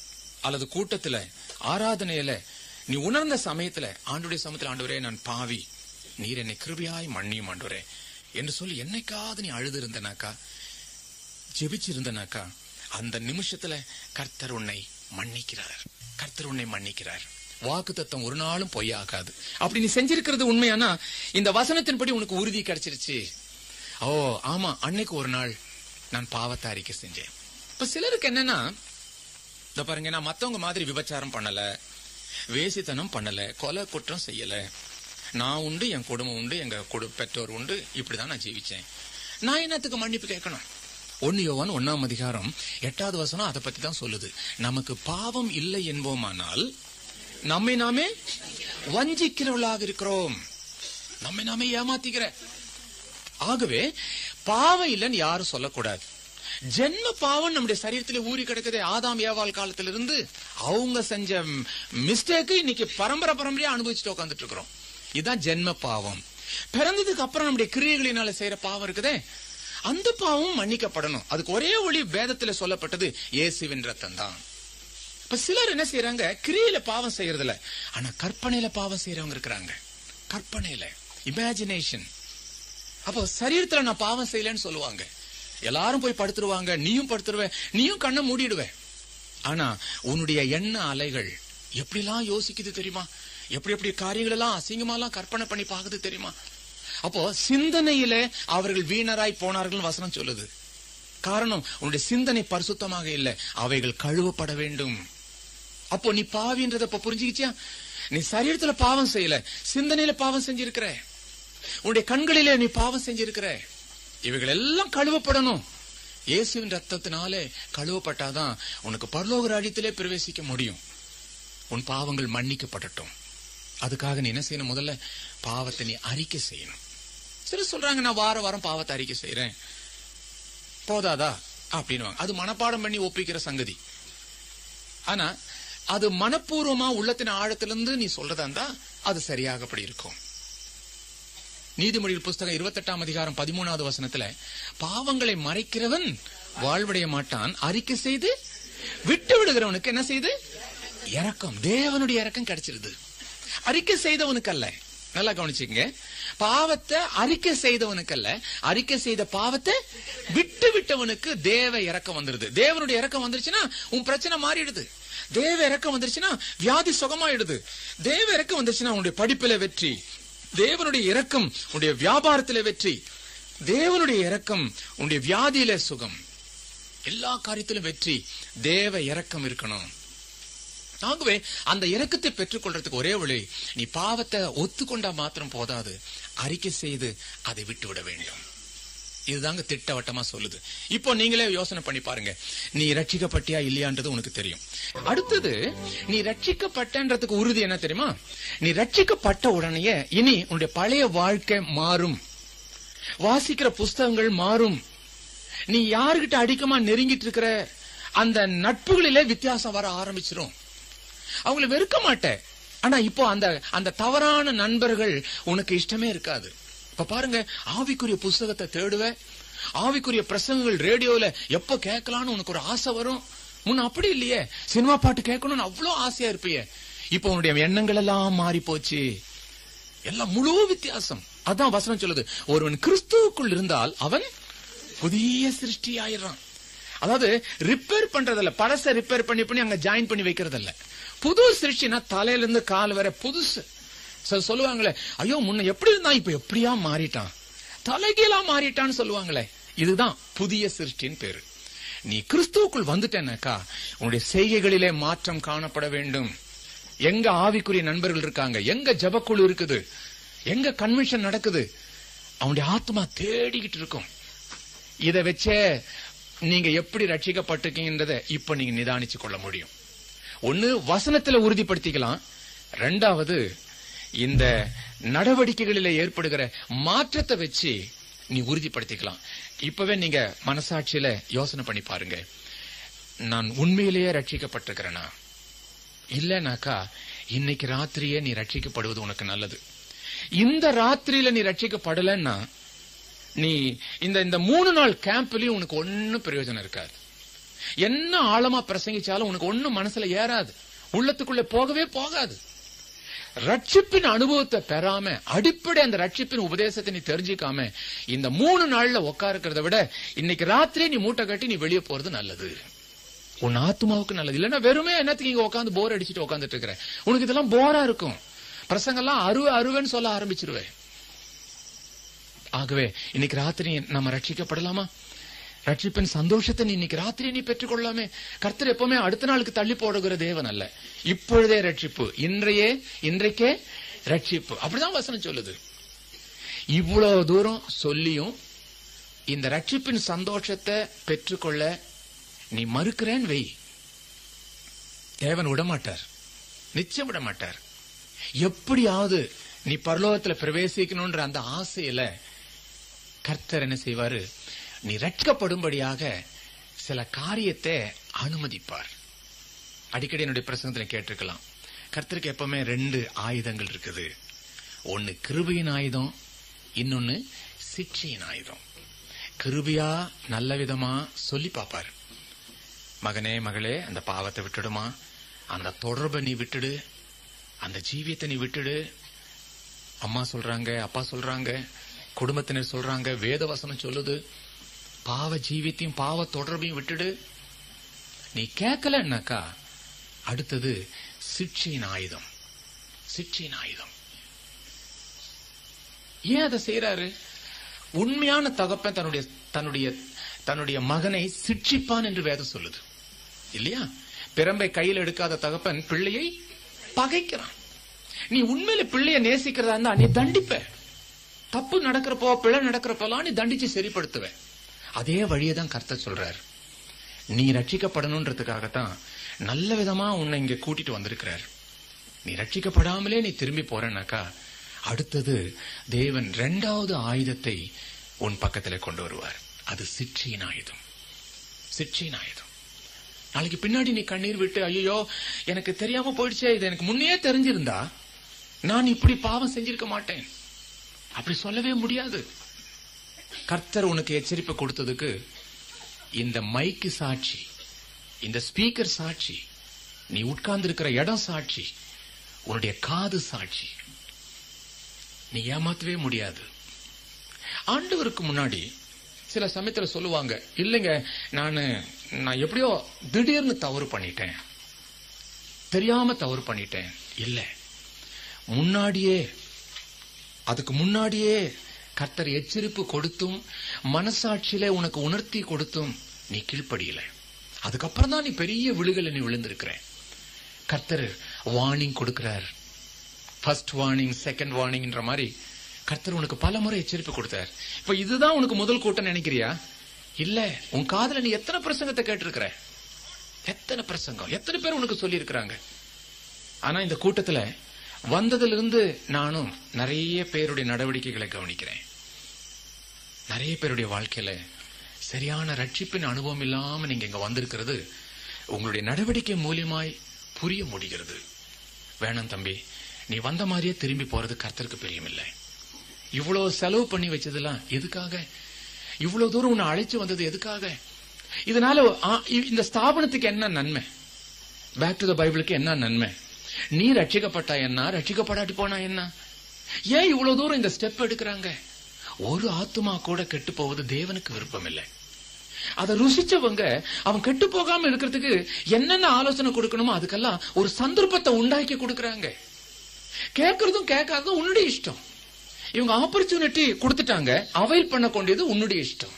அல்லது கூட்டத்துல ஆராதனையில நீ உணர்ந்த சமயத்துல ஆண்டுடைய சமயத்துல ஆண்டவரே நான் பாவி. நீர் என்னை கிருபியாய் மன்னியும் ஆண்டவரே. என்று சொல்லி என்னைக்காவது நீ அழுது இருந்தனாக்கா ஜெபிச்சிருந்தனாக்கா அந்த நிமிஷத்துல கர்த்தர் உன்னை மன்னிக்கிறார். கர்த்தர் உன்னை மன்னிக்கிறார். வாக்கு தத்தம் ஒரு நாளும் பொய்யாகாது. அப்படி நீ செஞ்சிருக்கிறது உண்மையானா இந்த வசனத்தின்படி உனக்கு உறுதி கிடைச்சிருச்சு. ஓ ஆமா அன்னைக்கு ஒரு நாள் நான் பாவத்தை அறிக்கை செஞ்சேன். இப்ப சிலருக்கு என்னன்னா இந்த பாருங்க நான் மத்தவங்க மாதிரி விபச்சாரம் பண்ணல வேசித்தனம் பண்ணல கொலை குற்றம் செய்யல. நான் உண்டு என் குடும்பம் உண்டு எங்க குடு பெற்றோர் உண்டு இப்படிதான் நான் ஜீவிச்சேன். நான் என்னத்துக்கு மன்னிப்பு கேட்கணும்? ஒன்னு யோவான் ஒன்னாம் அதிகாரம் எட்டாவது வசனம் அதை பத்தி தான் சொல்லுது. நமக்கு பாவம் இல்லை என்போமானால் நம்மை நாமே வஞ்சிக்கிறவர்களாக இருக்கிறோம். நம்மை நாமே ஏமாத்திக்கிற ஆகவே பாவம் இல்லைன்னு யாரும் சொல்லக்கூடாது. ஜென்ம பாவம் நம்முடைய சரீரத்தில் ஊறி கிடக்குதே ஆதாம் ஏவாள் காலத்திலிருந்து அவங்க செஞ்ச மிஸ்டேக்கு இன்னைக்கு பரம்பரை பரம்பரையா அனுபவிச்சுட்டு உட்காந்துட்டு இருக்கிறோம். இதுதான் ஜென்ம பாவம். பிறந்ததுக்கு அப்புறம் நம்முடைய கிரியைகளினால செய்யற பாவம் இருக்குதே அந்த பாவம் மன்னிக்கப்படணும். அதுக்கு ஒரே ஒளி வேதத்துல சொல்லப்பட்டது இயேசுவின் ரத்தம் தான் இப்ப சிலர் என்ன செய்யறாங்க கிரியில பாவம் செய்யறதில்ல. ஆனா கற்பனையில பாவம் செய்யறவங்க இருக்கிறாங்க. கற்பனையில. இமேஜினேஷன் அப்போ சரீரத்துல நான் பாவம் செய்யலன்னு சொல்லுவாங்க. எல்லாரும் போய் படுத்துருவாங்க. நீயும் படுத்துருவ. நீயும் கண்ணை மூடிடுவேன் ஆனா உன்னுடைய எண்ண அலைகள் எப்படிலாம் யோசிக்குது தெரியுமா? எப்படி எப்படி காரியங்கள் எல்லாம் அசிங்கமாலாம் கற்பனை பண்ணி பாக்குது தெரியுமா? அப்போ சிந்தனையில அவர்கள் வீணராய் போனார்கள் வசனம் சொல்லுது. காரணம் உன்னுடைய சிந்தனை பரிசுத்தமாக இல்லை. அவைகள் கழுவப்பட வேண்டும். அப்போ நீ பாவின்றத இப்ப புரிஞ்சுக்கிச்சியா? நீ சரீரத்துல பாவம் செய்யல. சிந்தனையில பாவம் செஞ்சிருக்கிற. உன்னுடைய கண்களிலே நீ பாவம் செஞ்சிருக்கிற. இவைகள் எல்லாம் கழுவப்படணும். இயேசுவின் ரத்தத்தினாலே கழுவப்பட்டாதான் உனக்கு பரலோக ராஜ்யத்திலே பிரவேசிக்க முடியும். உன் பாவங்கள் மன்னிக்கப்படட்டும். அதுக்காக நீ என்ன செய்யணும்? முதல்ல பாவத்தை நீ அறிக்கை செய்யணும். சில சொல்றாங்க நான் வார வாரம் பாவத்தை அறிக்கை செய்யறேன் போதாதா? அப்படின்னு அது மனப்பாடம் பண்ணி ஒப்பிக்கிற சங்கதி. ஆனா அது மனப்பூர்வமா உள்ளத்தின் ஆழத்திலிருந்து நீ சொல்றதா இருந்தா அது சரியாக அப்படி இருக்கும். நீதிமொழியில் புஸ்தகம் இருபத்தெட்டாம் அதிகாரம் பதிமூணாவது வசனத்துல பாவங்களை மறைக்கிறவன் வாழ்வடைய மாட்டான் அறிக்கை செய்து விட்டு விடுகிறவனுக்கு என்ன செய்து? இறக்கம் தேவனுடைய இறக்கம் கிடைச்சிருது. அறிக்கை செய்தவனுக்கு அல்ல நல்லா கவனிச்சுங்க பாவத்தை அறிக்கை செய்தவனுக்கு அல்ல அறிக்கை செய்த பாவத்தை விட்டு விட்டவனுக்கு தேவ இறக்கம் வந்துருது. தேவனுடைய இறக்கம் வந்துருச்சுன்னா உன் பிரச்சனை மாறிடுது. தேவ இறக்கம் வந்துருச்சுன்னா வியாதி சுகமாயிடுது. தேவ இறக்கம் வந்துருச்சுன்னா உன்னுடைய படிப்புல வெற்றி. தேவனுடைய இறக்கம் உன்னுடைய வியாபாரத்துல வெற்றி. தேவனுடைய இறக்கம் உன்னுடைய வியாதியில சுகம். எல்லா காரியத்திலும் வெற்றி. தேவ இறக்கம் இருக்கணும். ஆகவே அந்த இறக்கத்தை பெற்றுக்கொள்றதுக்கு ஒரே வழி நீ பாவத்தை ஒத்துக்கொண்டா மாத்திரம் போதாது. அறிக்கை செய்து அதை விட்டு விட வேண்டும். இதுதாங்க திட்டவட்டமா சொல்லுது. இப்போ நீங்களே யோசனை பண்ணி பாருங்க. நீ ரட்சிக்கப்பட்டியா இல்லையான்றது உனக்கு தெரியும். அடுத்தது நீ ரட்சிக்கப்பட்டன்றதுக்கு உறுதி என்ன தெரியுமா? நீ ரட்சிக்கப்பட்ட உடனேயே இனி உன்னுடைய பழைய வாழ்க்கை மாறும். வாசிக்கிற புஸ்தகங்கள் மாறும். நீ யாருகிட்ட அடிக்கமா நெருங்கிட்டு இருக்கிற அந்த நட்புகளிலே வித்தியாசம் வர ஆரம்பிச்சிடும் அவங்கள வெறுக்க மாட்டேன். ஆனா இப்போ அந்த அந்த தவறான நண்பர்கள் உனக்கு இஷ்டமே இருக்காது. இப்ப பாருங்க ஆவிக்குரிய புஸ்தகத்தை தேடுவேன். ஆவிக்குரிய பிரசங்கங்கள் ரேடியோல எப்ப கேட்கலாம்னு உனக்கு ஒரு ஆசை வரும். முன்ன அப்படி இல்லையே. சினிமா பாட்டு கேட்கணும்னு அவ்வளவு ஆசையா இருப்பியே. இப்போ உன்னுடைய எண்ணங்கள் எல்லாம் மாறி போச்சு. எல்லாம் முழு வித்தியாசம். அதான் வசனம் சொல்லுது. ஒருவன் கிறிஸ்துவுக்குள் இருந்தால் அவன் புதிய சிருஷ்டி ஆயிடுறான் அதாவது ரிப்பேர் பண்றதில்ல. பழச ரிப்பேர் பண்ணி பண்ணி அங்க ஜாயின் பண்ணி வைக்கிறதில்ல. புது சிருஷ்டினா தலையில இருந்து கால் வரை புதுசு. சொ- சொல்லுவாங்களே ஐயோ முன்ன எப்படி இருந்தா இப்ப எப்படியா மாறிட்டான்? தலைகீழா மாறிட்டான்னு சொல்லுவாங்களே. இதுதான் புதிய சிருஷ்டின் பேரு. நீ கிறிஸ்துவுக்குள் வந்துட்டேனாக்கா உன்னுடைய செய்கைகளிலே மாற்றம் காணப்பட வேண்டும். எங்க ஆவிக்குரிய நண்பர்கள் இருக்காங்க எங்க ஜபக்குழு இருக்குது எங்க கன்வென்ஷன் நடக்குது அவனுடைய ஆத்மா தேடிக்கிட்டு இருக்கும். இதை வச்சே நீங்க எப்படி ரட்சிக்கப்பட்டிருக்கீங்கன்றத இப்ப நீங்க நிதானிச்சு கொள்ள முடியும். ஒண்ணு வசனத்துல உறுதிப்படுத்திக்கலாம். ரெண்டாவது இந்த நடவடிக்கைகளில் ஏற்படுகிற மாற்றத்தை வச்சு நீ உறுதிப்படுத்திக்கலாம். இப்பவே நீங்க மனசாட்சியில யோசனை பண்ணி பாருங்க. நான் உண்மையிலேயே ரட்சிக்கப்பட்டிருக்கிறேனா? இல்லனாக்கா இன்னைக்கு ராத்திரியே நீ ரட்சிக்கப்படுவது உனக்கு நல்லது. இந்த ராத்திரியில நீ ரட்சிக்கப்படலன்னா நீ இந்த இந்த மூணு நாள் கேம்ப்லயும் உனக்கு ஒன்னும் பிரயோஜனம் இருக்காது. என்ன ஆழமா பிரசங்கிச்சாலும் உனக்கு ஒன்னும் மனசுல ஏறாது. உள்ளத்துக்குள்ள போகவே போகாது. ரட்சிப்பின் அனுபவத்தை பெறாம அடிப்படை அந்த ரட்சிப்பின் உபதேசத்தை நீ தெரிஞ்சுக்காம இந்த மூணு நாள்ல உட்காருக்கிறத விட இன்னைக்கு ராத்திரி நீ மூட்டை கட்டி நீ வெளியே போறது நல்லது. உன் ஆத்மாவுக்கு நல்லது. இல்லன்னா வெறுமே என்னத்துக்கு இங்க உட்காந்து போர் அடிச்சுட்டு உட்காந்துட்டு இருக்கிற? உனக்கு இதெல்லாம் போரா இருக்கும். பிரசங்கெல்லாம் அருவ அருவன்னு சொல்ல ஆரம்பிச்சிருவே ஆகவே இன்னைக்கு ராத்திரி நம்ம ரட்சிக்கப்படலாமா? ரட்சிப்பின் சந்தோஷத்தை நீ இன்னைக்கு ராத்திரி நீ பெற்றுக்கொள்ளாமே. கர்த்தர் எப்பவுமே அடுத்த நாளுக்கு தள்ளி போடுகிற தேவன் அல்ல. இப்பொழுதே ரட்சிப்பு. இன்றையே இன்றைக்கே ரட்சிப்பு. அப்படிதான் வசனம் சொல்லுது. இவ்வளவு தூரம் சொல்லியும் இந்த ரட்சிப்பின் சந்தோஷத்தை பெற்றுக்கொள்ள நீ மறுக்கிறேன் வை. தேவன் விடமாட்டார். நிச்சயம் விட மாட்டார் எப்படியாவது நீ பரலோகத்துல பிரவேசிக்கணும்ன்ற அந்த ஆசையில கர்த்தர் என்ன செய்வாரு? நீ ரட்சிக்கப்படும்படியாக சில காரியத்தை அனுமதிப்பார். அடிக்கடி என்னுடைய பிரசங்கத்துல கேட்டிருக்கலாம். கர்த்தருக்கு எப்பவுமே ரெண்டு ஆயுதங்கள் இருக்குது. ஒன்னு கிருபியின் ஆயுதம் இன்னொன்னு சிக்ஷையின் ஆயுதம். கிருபியா நல்ல விதமா சொல்லி பார்ப்பார். மகனே மகளே அந்த பாவத்தை விட்டுடுமா? அந்த தொடர்பை நீ விட்டுடு. அந்த ஜீவியத்தை நீ விட்டுடு. அம்மா சொல்றாங்க அப்பா சொல்றாங்க குடும்பத்தினர் சொல்றாங்க வேத வசனம் சொல்லுது. பாவ ஜீவியத்தையும் பாவ தொடர்பையும் விட்டுடு. நீ கேட்கலன்னாக்கா அடுத்தது சிக்ஷையின் ஆயுதம். சிக்ஷையின் ஆயுதம். ஏன் அதை செய்யறாரு உண்மையான தகப்பன் தன்னுடைய தன்னுடைய தன்னுடைய மகனை சிட்சிப்பான் என்று வேதம் சொல்லுது. இல்லையா? பிரம்பை கையில் எடுக்காத தகப்பன் பிள்ளையை பகைக்கிறான். நீ உண்மையில பிள்ளைய நேசிக்கிறதா இருந்தா நீ தண்டிப்ப. தப்பு நடக்கிறப்போ பிழை நடக்கிறப்பெல்லாம் நீ தண்டிச்சு சரிப்படுத்துவேன் அதே வழியை தான் கர்த்தர் சொல்றார். நீ ரட்சிக்கப்படணுன்றதுக்காகத்தான் நல்ல விதமா உன்னை இங்க கூட்டிட்டு வந்திருக்கிறார். நீ ரட்சிக்கப்படாமலே நீ திரும்பி போறனாக்கா அடுத்தது தேவன் இரண்டாவது ஆயுதத்தை உன் பக்கத்துல கொண்டு வருவார். அது சிற்றியின் ஆயுதம். சிற்றியின் ஆயுதம். நாளைக்கு பின்னாடி நீ கண்ணீர் விட்டு ஐயோ எனக்கு தெரியாம போயிடுச்சே இது எனக்கு முன்னே தெரிஞ்சிருந்தா நான் இப்படி பாவம் செஞ்சிருக்க மாட்டேன். அப்படி சொல்லவே முடியாது. கர்த்தர் உனக்கு எச்சரிப்பு கொடுத்ததுக்கு இந்த மைக்கு சாட்சி இந்த ஸ்பீக்கர் சாட்சி நீ உட்கார்ந்து இருக்கிற இடம் சாட்சி உன்னுடைய காது சாட்சி நீ ஏமாத்தவே முடியாது. ஆண்டவருக்கு முன்னாடி சில சமயத்தில் சொல்லுவாங்க இல்லைங்க நான் நான் எப்படியோ திடீர்னு தவறு பண்ணிட்டேன். தெரியாம தவறு பண்ணிட்டேன். இல்லை. முன்னாடியே அதுக்கு முன்னாடியே கர்த்தர் எச்சரிப்பு கொடுத்தும் மனசாட்சியில உனக்கு உணர்த்தி கொடுத்தும் நீ கீழ்ப்படியில. அதுக்கப்புறம் தான் நீ பெரிய விழுகல நீ விழுந்திருக்கிற. கர்த்தர் வார்னிங் கொடுக்கிறார். ஃபர்ஸ்ட் வார்னிங் செகண்ட் வார்னிங்ன்ற மாதிரி கர்த்தர் உனக்கு பல முறை எச்சரிப்பு கொடுத்தார். இப்ப இதுதான் உனக்கு முதல் கூட்டம் நினைக்கிறியா? இல்ல உன் காதல நீ எத்தனை பிரசங்கத்தை கேட்டிருக்கிற? எத்தனை பிரசங்கம்? எத்தனை பேர் உனக்கு சொல்லி இருக்கிறாங்க ஆனா இந்த கூட்டத்துல வந்ததிலிருந்து நானும் நிறைய பேருடைய நடவடிக்கைகளை கவனிக்கிறேன். நிறைய பேருடைய வாழ்க்கையில சரியான ரட்சிப்பின் அனுபவம் இல்லாம நீங்க இங்க வந்திருக்கிறது உங்களுடைய நடவடிக்கை மூலியமாய் புரிய முடிகிறது. வேணாம் தம்பி நீ வந்த மாதிரியே திரும்பி போறது கர்த்தருக்கு பிரியமில்லை. இவ்வளவு செலவு பண்ணி வச்சதெல்லாம் எதுக்காக? இவ்வளவு தூரம் உன்னை அழைச்சு வந்தது எதுக்காக? இதனால இந்த ஸ்தாபனத்துக்கு என்ன நன்மை? பேக் டு த பைபிளுக்கு என்ன நன்மை? நீ ரட்சிக்கப்பட்டா என்ன? ரட்சிக்கப்படாட்டி போனா என்ன? ஏன் இவ்வளவு தூரம் இந்த ஸ்டெப் எடுக்கிறாங்க? ஒரு ஆத்துமா கூட கெட்டு போவது தேவனுக்கு விருப்பம் இல்லை அதை ருசிச்சவங்க அவன் கெட்டு போகாம இருக்கிறதுக்கு என்னென்ன ஆலோசனை கொடுக்கணுமோ அதுக்கெல்லாம் ஒரு சந்தர்ப்பத்தை உண்டாக்கி கொடுக்கறாங்க. கேட்கறதும் கேட்காததும் உன்னுடைய இஷ்டம். இவங்க ஆப்பர்ச்சுனிட்டி கொடுத்துட்டாங்க அவைல் பண்ண கொண்டியது உன்னுடைய இஷ்டம்.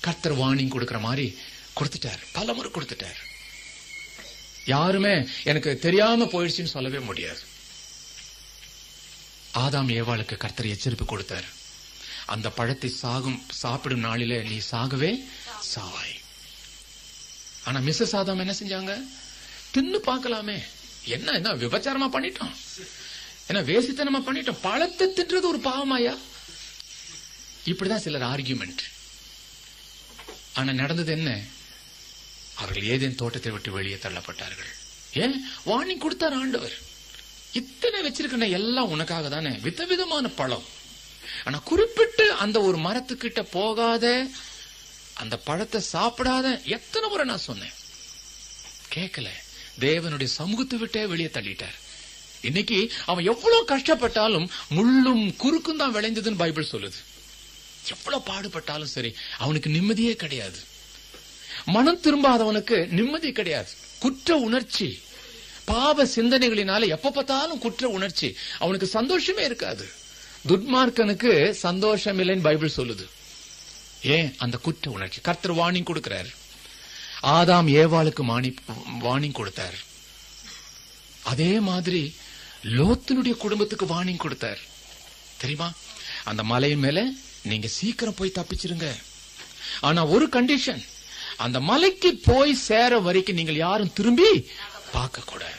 கர்த்தர் வார்னிங் கொடுக்கற மாதிரி கொடுத்துட்டார். பல முறை கொடுத்துட்டார். யாருமே எனக்கு தெரியாம போயிடுச்சுன்னு சொல்லவே முடியாது. ஆதாம் ஏவாளுக்கு கர்த்தர் எச்சரிப்பு கொடுத்தார். அந்த பழத்தை சாகும் சாப்பிடும் நாளிலே நீ சாகவே சாவாய். ஆனா மிஸ்ஸஸ் ஆதாம் என்ன செஞ்சாங்க? தின்னு பார்க்கலாமே. என்ன என்ன விபச்சாரமா பண்ணிட்டோம்? என்ன வேசித்தனமா பண்ணிட்டோம்? பழத்தை தின்றது ஒரு பாவமாயா? இப்படிதான் சிலர் ஆர்கியூமெண்ட் ஆனா நடந்தது என்ன? அவர்கள் ஏதேன் தோட்டத்தை விட்டு வெளியே தள்ளப்பட்டார்கள். ஏன்? வார்னிங் கொடுத்தார் ஆண்டவர். இத்தனை வச்சிருக்கிற எல்லாம் உனக்காக தானே. விதவிதமான பழம். ஆனா குறிப்பிட்டு அந்த ஒரு மரத்துக்கிட்ட போகாத அந்த பழத்தை சாப்பிடாத எத்தனை முறை நான் சொன்னேன். கேட்கல. தேவனுடைய சமூகத்தை விட்டே வெளியே தள்ளிட்டார். இன்னைக்கு அவன் எவ்வளவு கஷ்டப்பட்டாலும் முள்ளும் குறுக்கும் தான் விளைந்ததுன்னு பைபிள் சொல்லுது. எவ்வளவு பாடுபட்டாலும் சரி அவனுக்கு நிம்மதியே கிடையாது. மனம் திரும்பாதவனுக்கு நிம்மதி கிடையாது. குற்ற உணர்ச்சி. பாவ சிந்தனைகளினால எப்ப பார்த்தாலும் குற்ற உணர்ச்சி. அவனுக்கு சந்தோஷமே இருக்காது. துர்மார்க்கனுக்கு சந்தோஷம் இல்லைன்னு பைபிள் சொல்லுது. ஏன்? அந்த குற்ற உணர்ச்சி. கர்த்தர் வார்னிங் கொடுக்கிறார். ஆதாம் ஏவாளுக்கு மானி வார்னிங் கொடுத்தார். அதே மாதிரி லோத்தினுடைய குடும்பத்துக்கு வார்னிங் கொடுத்தார். தெரியுமா? அந்த மலையின் மேல நீங்க சீக்கிரம் போய் தப்பிச்சிருங்க. ஆனா ஒரு கண்டிஷன் அந்த மலைக்கு போய் சேர வரைக்கும் நீங்கள் யாரும் திரும்பி பார்க்க கூடாது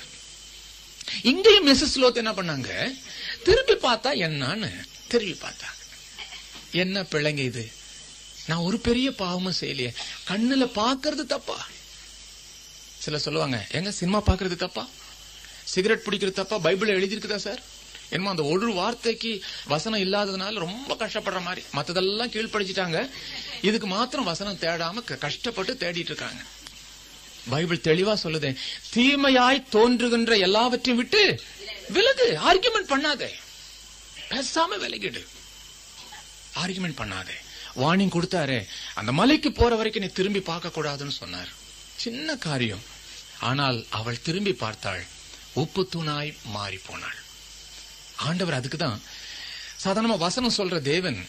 இங்கேயும் மிஸ்ஸஸ் லோத் என்ன பண்ணாங்க? திரும்பி பார்த்தா என்னன்னு திரும்பி பார்த்தாங்க. என்ன பிள்ளைங்க இது? நான் ஒரு பெரிய பாவமும் செய்யலையே. கண்ணுல பாக்குறது தப்பா? சில சொல்லுவாங்க எங்க சினிமா பாக்குறது தப்பா? சிகரெட் பிடிக்கிறது தப்பா? பைபிள் எழுதியிருக்குதா சார்? என்னமோ அந்த ஒரு வார்த்தைக்கு வசனம் இல்லாததுனால ரொம்ப கஷ்டப்படுற மாதிரி. மத்ததெல்லாம் கீழ்ப்படிச்சிட்டாங்க. இதுக்கு மாத்திரம் வசனம் தேடாம க- கஷ்டப்பட்டு தேடிட்டு இருக்காங்க. பைபிள் தெளிவா சொல்லுதே. தீமையாய் தோன்றுகின்ற எல்லாவற்றையும் விட்டு விலகு. ஆர்குமெண்ட் பண்ணாதே. பேசாம விலகிடு. ஆர்குமெண்ட் பண்ணாதே. வார்னிங் கொடுத்தாரே. அந்த மலைக்கு போற வரைக்கும் நீ திரும்பி பார்க்க கூடாதுன்னு சொன்னார். சின்ன காரியம். ஆனால் அவள் திரும்பி பார்த்தாள். உப்பு தூணாய் மாறி போனாள் ஆண்டவர் அதுக்கு தான் சாதாரணமா வசனம் சொல்ற தேவன்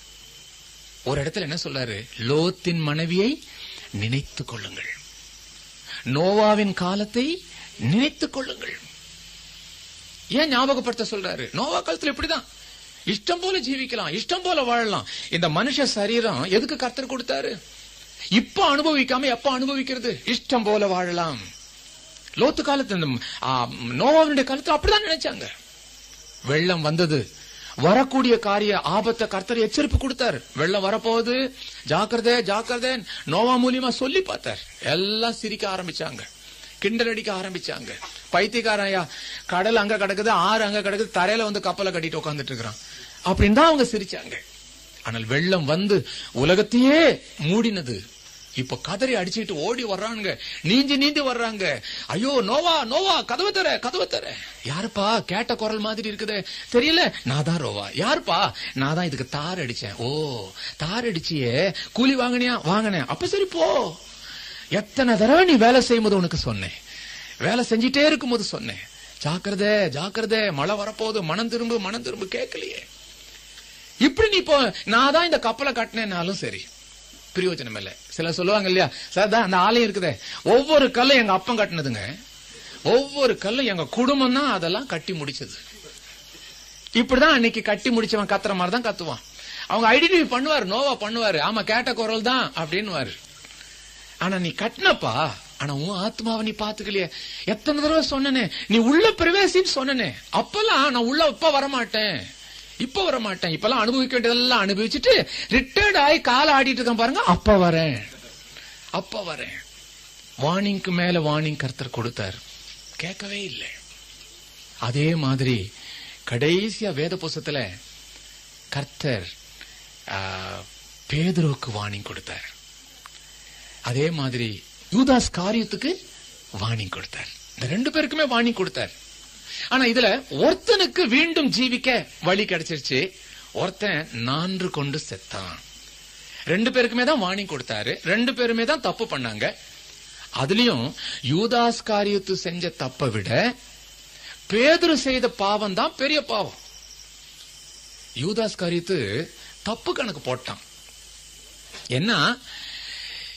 ஒரு இடத்துல என்ன சொல்றாரு? லோத்தின் மனைவியை நினைத்துக் கொள்ளுங்கள். நோவாவின் காலத்தை நினைத்துக் கொள்ளுங்கள். ஏன் ஞாபகப்படுத்த சொல்றாரு? நோவா காலத்துல இப்படிதான். இஷ்டம் போல ஜீவிக்கலாம் இஷ்டம் போல வாழலாம். இந்த மனுஷ சரீரம் எதுக்கு கர்த்தர் கொடுத்தாரு? இப்ப அனுபவிக்காம எப்ப அனுபவிக்கிறது? இஷ்டம் போல வாழலாம். லோத்து காலத்து இந்த நோவாவினுடைய காலத்துல அப்படிதான் நினைச்சாங்க. வெள்ளம் வந்தது. வரக்கூடிய காரிய ஆபத்தை கர்த்தர் எச்சரிப்பு கொடுத்தார். வெள்ளம் வரப்போகுது. ஜாக்கிரதை ஜாக்கிரதை. நோவா மூலியமா சொல்லி பார்த்தார். எல்லாம் சிரிக்க ஆரம்பிச்சாங்க. கிண்டல் அடிக்க ஆரம்பிச்சாங்க. பைத்தியக்காரையா ஐயா கடல் அங்க கிடக்குது ஆறு அங்க கிடக்குது தரையில வந்து கப்பலை கட்டிட்டு உட்காந்துட்டு இருக்கிறான். அப்படின்னு தான் அவங்க சிரிச்சாங்க. ஆனால் வெள்ளம் வந்து உலகத்தையே மூடினது. இப்ப கதறி அடிச்சுட்டு ஓடி வர்றாங்க நீஞ்சி நீந்தி வர்றாங்க. ஐயோ நோவா நோவா கதவை தர கதவை தர. யாருப்பா? கேட்ட குரல் மாதிரி இருக்குது. தெரியல? நான் தான் ரோவா. யாருப்பா? நான் தான் இதுக்கு தார் அடிச்சேன். ஓ தார் அடிச்சியே. கூலி வாங்கினியா? வாங்கினேன். அப்ப சரி போ. எத்தனை தடவை நீ வேலை செய்யும்போது உனக்கு சொன்னேன். வேலை செஞ்சிட்டே இருக்கும்போது சொன்னேன். ஜாக்கிரத ஜாக்கிரத. மழை வரப்போகுது. மனம் திரும்பு மனம் திரும்பு. கேட்கலையே. இப்படி நீ இப்போ நான் தான் இந்த கப்பலை கட்டினேனாலும் சரி. பிரயோஜனம் இல்லை. சில சொல்லுவாங்க இல்லையா? சார் தான் அந்த ஆலயம் இருக்குதே. ஒவ்வொரு கல்லும் எங்க அப்பம் கட்டினதுங்க. ஒவ்வொரு கல்லும் எங்க குடும்பம் தான் அதெல்லாம் கட்டி முடிச்சது. இப்படிதான் அன்னைக்கு கட்டி முடிச்சவன் கத்துற மாதிரி தான் கத்துவான். அவங்க ஐடென்டிஃபை பண்ணுவாரு நோவா பண்ணுவாரு. ஆமா கேட்ட குரல் தான் அப்படின்னு ஆனா நீ கட்டினப்பா. ஆனா உன் ஆத்மாவை நீ பாத்துக்கலையே எத்தனை தடவை சொன்னனே? நீ உள்ள பிரவேசின்னு சொன்னனே. அப்பெல்லாம் நான் உள்ள இப்ப வரமாட்டேன். இப்ப வர மாட்டேன் இப்பெல்லாம் அனுபவிக்க வேண்டியதெல்லாம் அனுபவிச்சுட்டு ரிட்டையர்ட் ஆகி காலை ஆடிட்டு இருக்கேன் பாருங்க அப்ப வரேன். அப்ப வரேன். வார்னிங்க்கு மேல வார்னிங் கர்த்தர் கொடுத்தார். கேட்கவே இல்லை. அதே மாதிரி கடைசியா வேத புஸ்தத்துல கர்த்தர் பேதுருவுக்கு வார்னிங் கொடுத்தார். அதே மாதிரி யூதாஸ் காரியத்துக்கு வார்னிங் கொடுத்தார். இந்த ரெண்டு பேருக்குமே வார்னிங் கொடுத்தார். ஆனா இதுல ஒருத்தனுக்கு மீண்டும் ஜீவிக்க வழி கிடைச்சிருச்சு. ஒருத்தன் நான்று கொண்டு செத்தான். ரெண்டு பேருக்குமே தான் வார்னிங் கொடுத்தாரு. ரெண்டு பேருமே தான் தப்பு பண்ணாங்க. அதுலயும் யூதாஸ் காரியத்து செஞ்ச தப்பை விட பேதரு செய்த பாவம் தான் பெரிய பாவம். யூதாஸ் காரியத்து தப்பு கணக்கு போட்டான். என்ன?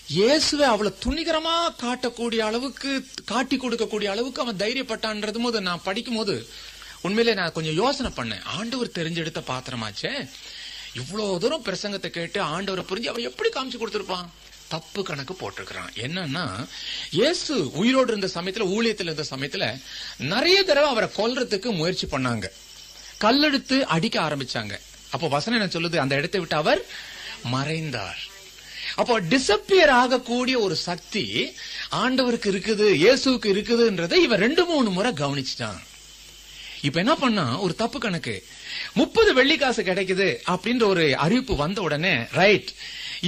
இயேசுவை அவ்வளவு துணிகரமா காட்டக்கூடிய அளவுக்கு காட்டி கொடுக்கக்கூடிய அளவுக்கு அவன் தைரியப்பட்டான்றது போது நான் படிக்கும் போது உண்மையிலே நான் கொஞ்சம் யோசனை பண்ணேன். ஆண்டவர் தெரிஞ்செடுத்த பாத்திரமாச்சே? இவ்வளவு தூரம் பிரசங்கத்தை கேட்டு ஆண்டவரை புரிஞ்சு அவன் எப்படி காமிச்சு கொடுத்துருப்பான்? தப்பு கணக்கு போட்டிருக்கிறான். என்னன்னா இயேசு உயிரோடு இருந்த சமயத்துல ஊழியத்தில் இருந்த சமயத்துல நிறைய தடவை அவரை கொல்றதுக்கு முயற்சி பண்ணாங்க. கல்லெடுத்து அடிக்க ஆரம்பிச்சாங்க. அப்போ வசனம் என்ன சொல்லுது? அந்த இடத்தை விட்டு அவர் மறைந்தார். அப்போ டிசப்பியர் ஆகக்கூடிய ஒரு சக்தி ஆண்டவருக்கு இருக்குது இயேசுவுக்கு இருக்குதுன்றதை இவன் ரெண்டு மூணு முறை கவனிச்சிட்டான். இப்ப என்ன பண்ணா? ஒரு தப்பு கணக்கு. முப்பது வெள்ளி காசு கிடைக்குது அப்படின்ற ஒரு அறிவிப்பு வந்த உடனே ரைட்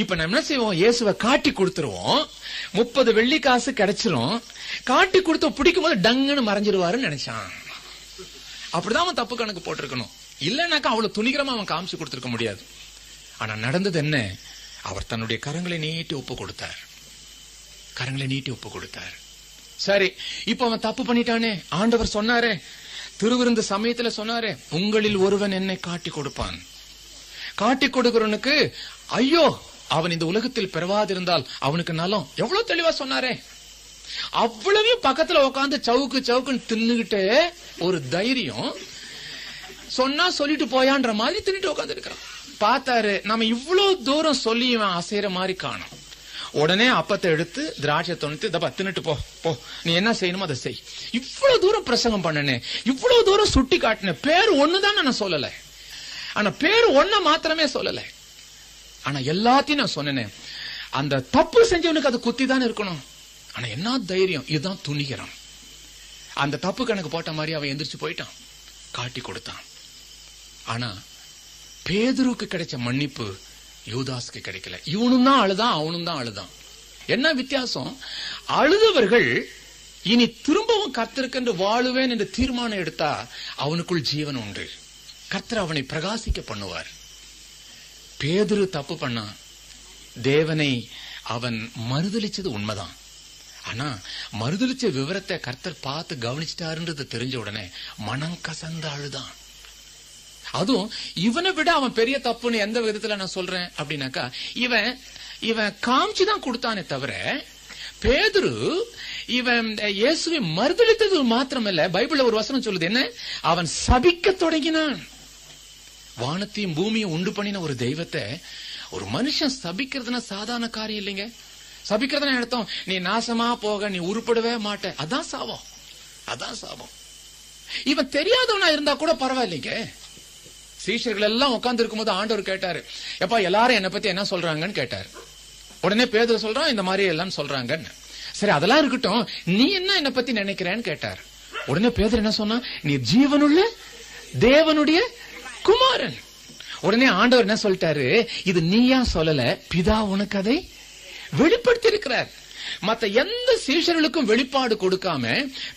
இப்ப நம்ம என்ன செய்வோம்? இயேசுவை காட்டி கொடுத்துருவோம். முப்பது வெள்ளி காசு கிடைச்சிரும். காட்டி கொடுத்து பிடிக்கும் போது டங்குன்னு மறைஞ்சிருவாருன்னு நினைச்சான். அப்படிதான் அவன் தப்பு கணக்கு போட்டிருக்கணும். இல்லைனாக்கா அவ்வளவு துணிகரமா அவன் காமிச்சு கொடுத்துருக்க முடியாது. ஆனா நடந்தது என்ன? அவர் தன்னுடைய கரங்களை நீட்டி ஒப்பு கொடுத்தார் கரங்களை நீட்டி ஒப்பு கொடுத்தார் சரி இப்ப அவன் தப்பு பண்ணிட்டானே. ஆண்டவர் சொன்னாரே. திருவிருந்து சமயத்துல சொன்னாரே உங்களில் ஒருவன் என்னை காட்டி கொடுப்பான். காட்டி கொடுக்கிறவனுக்கு ஐயோ அவன் இந்த உலகத்தில் பிறவாதிருந்தால் அவனுக்கு நலம். எவ்வளவு தெளிவா சொன்னாரே. அவ்வளவையும் பக்கத்துல உட்காந்து சவுக்கு சவுக்குன்னு தின்னுகிட்டே ஒரு தைரியம் சொன்னா சொல்லிட்டு போயான்ற மாதிரி தின்னுட்டு உட்காந்து இருக்கிறான் பார்த்தாரு நம்ம இவ்வளவு தூரம் சொல்லி இவன் அசைற மாதிரி காணும். உடனே அப்பத்தை எடுத்து திராட்சை தொண்ணூத்தி தப்பா தின்னுட்டு போ போ. நீ என்ன செய்யணுமோ அதை செய். இவ்வளவு தூரம் பிரசங்கம் பண்ணனே இவ்வளவு தூரம் சுட்டி காட்டினேன் பேர் ஒண்ணுதான் நான் சொல்லல. ஆனா பேர் ஒண்ண மாத்திரமே சொல்லல. ஆனா எல்லாத்தையும் நான் சொன்னேனே அந்த தப்பு செஞ்சவனுக்கு அது குத்தி தான் இருக்கணும். ஆனா என்ன தைரியம்? இதுதான் துணிகரம். அந்த தப்பு கணக்கு போட்ட மாதிரி அவன் எந்திரிச்சு போயிட்டான். காட்டி கொடுத்தான். ஆனா பேதுருக்கு கிடைச்ச மன்னிப்பு யூதாஸ்க்கு கிடைக்கல. இவனும் தான் அழுதான் அவனும் தான் அழுதான். என்ன வித்தியாசம்? அழுதவர்கள் இனி திரும்பவும் கர்த்தருக்கென்று வாழுவேன் என்று தீர்மானம் எடுத்தா அவனுக்குள் ஜீவன் உண்டு. கர்த்தர் அவனை பிரகாசிக்க பண்ணுவார். பேதுரு தப்பு பண்ணான் தேவனை அவன் மறுதளிச்சது உண்மைதான். ஆனா மறுதளிச்ச விவரத்தை கர்த்தர் பார்த்து கவனிச்சிட்டாருன்றது தெரிஞ்ச உடனே மனம் கசந்த அழுதான். அதுவும் இவனை விட அவன் பெரிய தப்புன்னு எந்த விதத்துல நான் சொல்றேன் அப்படின்னாக்கா இவன் இவன் காமிச்சு தான் கொடுத்தானே தவிர பேதுரு இவன் இயேசுவை மறுதளித்தது மாத்திரமல்ல. பைபிள்ல ஒரு வசனம் சொல்லுது என்ன? அவன் சபிக்க தொடங்கினான். வானத்தையும் பூமியும் உண்டு பண்ணின ஒரு தெய்வத்தை ஒரு மனுஷன் சபிக்கிறதுனா சாதாரண காரியம் இல்லைங்க. சபிக்கிறதுனா அர்த்தம்? நீ நாசமா போக நீ உருப்படவே மாட்ட. அதான் சாபம். அதான் சாபம். இவன் தெரியாதவனா இருந்தா கூட பரவாயில்லைங்க. சீஷர்கள் எல்லாம் உட்கார்ந்து இருக்கும்போது ஆண்டவர் கேட்டாரு எப்பா எல்லாரும் என்ன பத்தி என்ன சொல்றாங்கன்னு கேட்டாரு. உடனே பேதர் சொல்றான் இந்த மாதிரி எல்லாம் சொல்றாங்கன்னு. சரி அதெல்லாம் இருக்கட்டும். நீ என்ன என்ன பத்தி நினைக்கிறேன்னு கேட்டார். உடனே பேதர் என்ன சொன்னா நீ ஜீவனுள்ள தேவனுடைய குமாரன். உடனே ஆண்டவர் என்ன சொல்லிட்டாரு இது நீயா சொல்லல பிதா உனக்கு அதை வெளிப்படுத்தி இருக்கிறார் மத்த எந்த சீஷர்களுக்கும் வெளிப்பாடு கொடுக்காம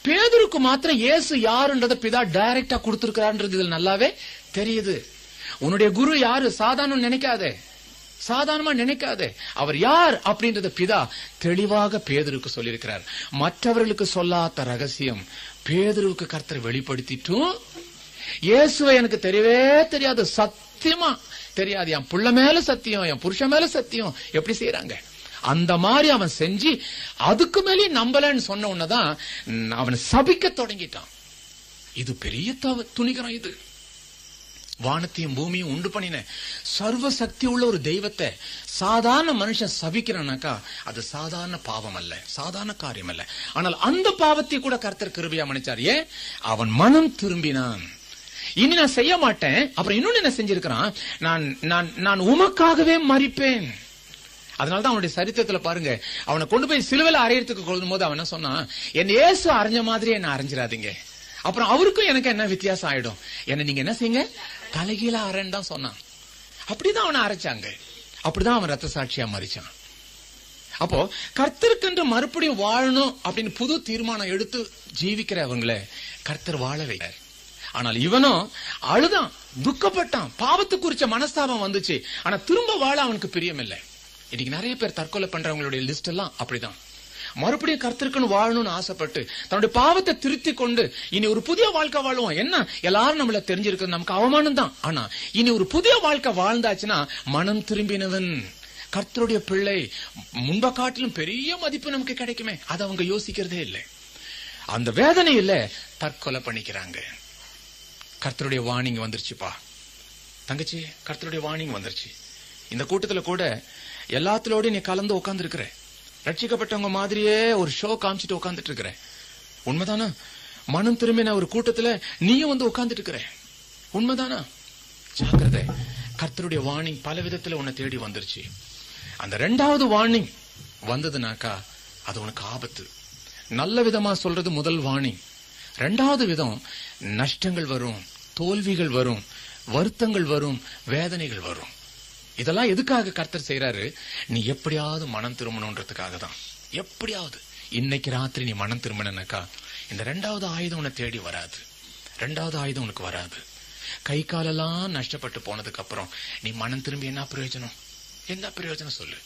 பேதருக்கு மாத்திரம் இயேசு யாருன்றத பிதா டைரக்டா கொடுத்திருக்கிறார்ன்றது இதுல நல்லாவே தெரியுது. உன்னுடைய குரு யாரு? சாதாரணம் நினைக்காதே. சாதாரணமா நினைக்காதே. அவர் யார் அப்படின்றத பிதா தெளிவாக பேதருக்கு சொல்லியிருக்கிறார். மற்றவர்களுக்கு சொல்லாத ரகசியம் பேதருக்கு கர்த்தர் வெளிப்படுத்திட்டும். இயேசுவை எனக்கு தெரியவே தெரியாது. சத்தியமா தெரியாது. என் புள்ள மேல சத்தியம் என் புருஷன் மேல சத்தியம். எப்படி செய்யறாங்க அந்த மாதிரி அவன் செஞ்சு அதுக்கு மேலேயும் நம்பலன்னு சொன்ன உடனேதான் அவன் சபிக்க தொடங்கிட்டான். இது பெரிய தவ துணிகரம் இது. வானத்தையும் பூமியும் உண்டு பண்ணின சர்வ சக்தி உள்ள ஒரு தெய்வத்தை சாதாரண மனுஷன் சபிக்கிறானாக்கா அது சாதாரண பாவம் அல்ல சாதாரண காரியம் அல்ல ஆனால் அந்த பாவத்தை கூட கர்த்தர் கிருபியா மன்னிச்சார். ஏன்? அவன் மனம் திரும்பினான். இனி நான் செய்ய மாட்டேன். அப்புறம் இன்னொன்னு என்ன செஞ்சிருக்கிறான்? நான் நான் நான் உமக்காகவே மறிப்பேன் அதனாலதான் அவனுடைய சரித்திரத்துல பாருங்க அவனை கொண்டு போய் சிலுவையில அறையறதுக்கு கொள்ளும் போது அவன் என்ன சொன்னான்? என் ஏசு அரைஞ்ச மாதிரி என்ன அரைஞ்சிடாதீங்க அப்புறம் அவருக்கும் எனக்கு என்ன வித்தியாசம் ஆயிடும்? என்ன நீங்க என்ன செய்யுங்க? தலைகீழ அரைன்னு தான் சொன்னான். அப்படிதான் அவனை அரைச்சாங்க. அப்படிதான் அவன் ரத்த சாட்சியா மறிச்சான் அப்போ கர்த்தருக்கென்று மறுபடியும் வாழணும் அப்படின்னு புது தீர்மானம் எடுத்து ஜீவிக்கிறவங்கள கர்த்தர் வாழ வைக்கிறார். ஆனால் இவனும் அழுதான் துக்கப்பட்டான். பாவத்து குறிச்ச மனஸ்தாபம் வந்துச்சு. ஆனா திரும்ப வாழ அவனுக்கு பிரியம் இல்லை இன்னைக்கு நிறைய பேர் தற்கொலை பண்றவங்களுடைய லிஸ்ட் எல்லாம் அப்படிதான். மறுபடியும் கர்த்தருக்குன்னு வாழணும்னு ஆசைப்பட்டு தன்னுடைய பாவத்தை திருத்தி கொண்டு இனி ஒரு புதிய வாழ்க்கை வாழுவோம். என்ன? எல்லாரும் நம்மள தெரிஞ்சிருக்கிறது. நமக்கு அவமானம் தான். ஆனா இனி ஒரு புதிய வாழ்க்கை வாழ்ந்தாச்சுன்னா மனம் திரும்பினவன். கர்த்தருடைய பிள்ளை முன்ப காட்டிலும் பெரிய மதிப்பு நமக்கு கிடைக்குமே. அதை அவங்க யோசிக்கிறதே இல்லை. அந்த வேதனையில தற்கொலை பண்ணிக்கிறாங்க. கர்த்தருடைய வார்னிங் வந்துருச்சுப்பா. தங்கச்சி கர்த்தருடைய வார்னிங் வந்துருச்சு. இந்த கூட்டத்துல கூட எல்லாத்திலோடயும் நீ கலந்து உட்கார்ந்துருக்குற. ரட்சிக்கப்பட்டவங்க மாதிரியே ஒரு ஷோ காமிச்சிட்டு உட்காந்துட்டு இருக்கிற உண்மைதானா? மனம் திரும்பின ஒரு கூட்டத்துல நீயும் வந்து உட்கார்ந்துட்டு இருக்கிற. உண்மைதானா? ஜாக்கிரதை. கர்த்தருடைய வார்னிங் பல விதத்துல உன்னை தேடி வந்துருச்சு. அந்த ரெண்டாவது வார்னிங் வந்ததுனாக்கா அது உனக்கு ஆபத்து. நல்ல விதமா சொல்றது முதல் வார்னிங். ரெண்டாவது விதம் நஷ்டங்கள் வரும் தோல்விகள் வரும் வருத்தங்கள் வரும் வேதனைகள் வரும். இதெல்லாம் எதுக்காக கர்த்தர் செய்யறாரு நீ எப்படியாவது மனம் திரும்பணுன்றதுக்காக தான் எப்படியாவது. இன்னைக்கு ராத்திரி நீ மனம் திரும்பினாக்கா இந்த ரெண்டாவது ஆயுதம் உன்னை தேடி வராது. ரெண்டாவது ஆயுதம் உனக்கு வராது. கை காலெல்லாம் நஷ்டப்பட்டு போனதுக்கு அப்புறம் நீ மனம் திரும்பி என்ன பிரயோஜனம்? என்ன பிரயோஜனம் சொல்லு?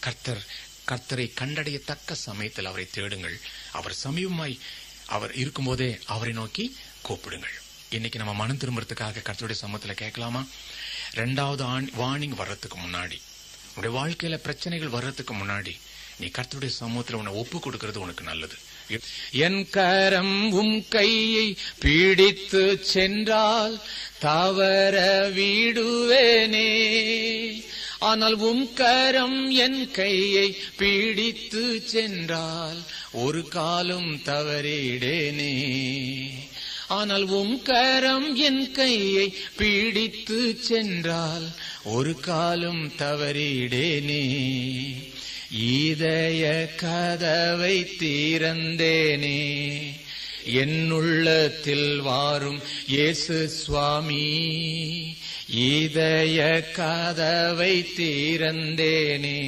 கர்த்தர் கர்த்தரை கண்டடையத்தக்க சமயத்தில் அவரை தேடுங்கள். அவர் சமீபமாய் அவர் இருக்கும்போதே அவரை நோக்கி கூப்பிடுங்கள். இன்னைக்கு நம்ம மனம் திரும்புறதுக்காக கர்த்தருடைய சமூகத்தில் கேட்கலாமா? ரெண்டாவது வார்னிங் வர்றதுக்கு முன்னாடி. உன்னுடைய வாழ்க்கையில பிரச்சனைகள் வர்றதுக்கு முன்னாடி நீ கர்த்தருடைய சமூகத்தில் உன்னை ஒப்பு கொடுக்கறது உனக்கு நல்லது. என் கரம் உம் கையை பீடித்து சென்றால் தவற வீடுவேனே. ஆனால் உம் கரம் என் கையை பீடித்து சென்றால் ஒரு காலம் தவறிடேனே. ஆனால் உம் கரம் என் கையை பீடித்து சென்றால் ஒரு காலம் தவறிடேனே. இதய கதவை தீரந்தேனே என்னுள்ளத்தில் வாரும் இயேசு சுவாமி இதய கதவை தீரந்தேனே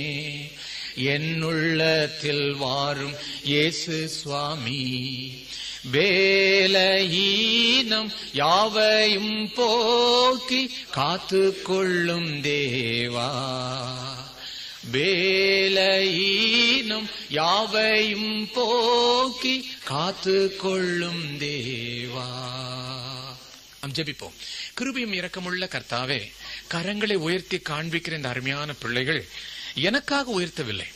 என்னுள்ளத்தில் வாரும் இயேசு சுவாமி. வேலையீனம் யாவையும் போக்கி காத்து கொள்ளும் தேவா. வேலையீனம் யாவையும் போக்கி காத்து கொள்ளும் தேவா. நாம் ஜெபிப்போம். கிருபியும் இரக்கமுள்ள கர்த்தாவே கரங்களை உயர்த்தி காண்பிக்கிற இந்த அருமையான பிள்ளைகள் எனக்காக உயர்த்தவில்லை.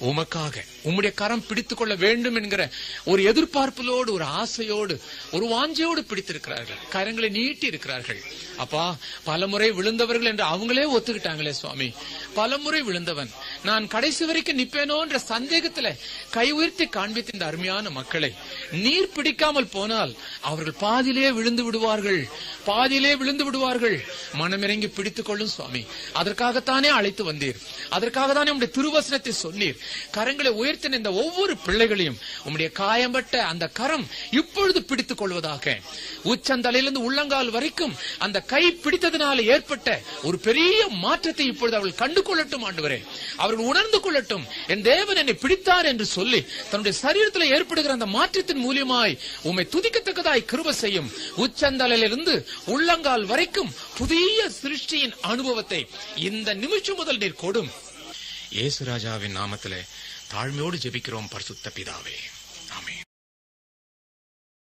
உமக்காக உம்முடைய கரம் பிடித்துக் கொள்ள வேண்டும் என்கிற ஒரு எதிர்பார்ப்பிலோடு ஒரு ஆசையோடு ஒரு வாஞ்சையோடு பிடித்திருக்கிறார்கள். கரங்களை நீட்டி இருக்கிறார்கள். அப்பா பலமுறை விழுந்தவர்கள் என்று அவங்களே ஒத்துக்கிட்டாங்களே சுவாமி. பலமுறை விழுந்தவன். நான் கடைசி வரைக்கும் நிப்பேனோ என்ற சந்தேகத்துல கை உயர்த்தி காண்பித்த இந்த அருமையான மக்களை நீர் பிடிக்காமல் போனால் அவர்கள் பாதியிலே விழுந்து விடுவார்கள். பாதியிலே விழுந்து விடுவார்கள். மனமிறங்கி பிடித்துக் கொள்ளும் சுவாமி அதற்காகத்தானே அழைத்து வந்தீர். அதற்காக தானே உங்களுடைய திருவசனத்தை சொன்னீர். கரங்களை உயர்த்தின இந்த ஒவ்வொரு பிள்ளைகளையும் உம்முடைய காயம்பட்ட அந்த கரம் இப்பொழுது பிடித்துக் கொள்வதாக. உச்சந்தலையிலிருந்து உள்ளங்கால் வரைக்கும் அந்த கை பிடித்ததினால ஏற்பட்ட ஒரு பெரிய மாற்றத்தை இப்பொழுது அவர்கள் கண்டு கொள்ளட்டும் அவர் அவர்கள் உணர்ந்து கொள்ளட்டும். என் தேவன் என்னை பிடித்தார் என்று சொல்லி தன்னுடைய சரீரத்தில் ஏற்படுகிற அந்த மாற்றத்தின் மூலியமாய் உம்மை துதிக்கத்தக்கதாய் கிருப செய்யும். உச்சந்தலையிலிருந்து உள்ளங்கால் வரைக்கும் புதிய சிருஷ்டியின் அனுபவத்தை இந்த நிமிஷம் முதல் நீர் கொடும். இயேசு ராஜாவின் நாமத்திலே தாழ்மையோடு ஜெபிக்கிறோம் பரிசுத்த பிதாவே. ஆமே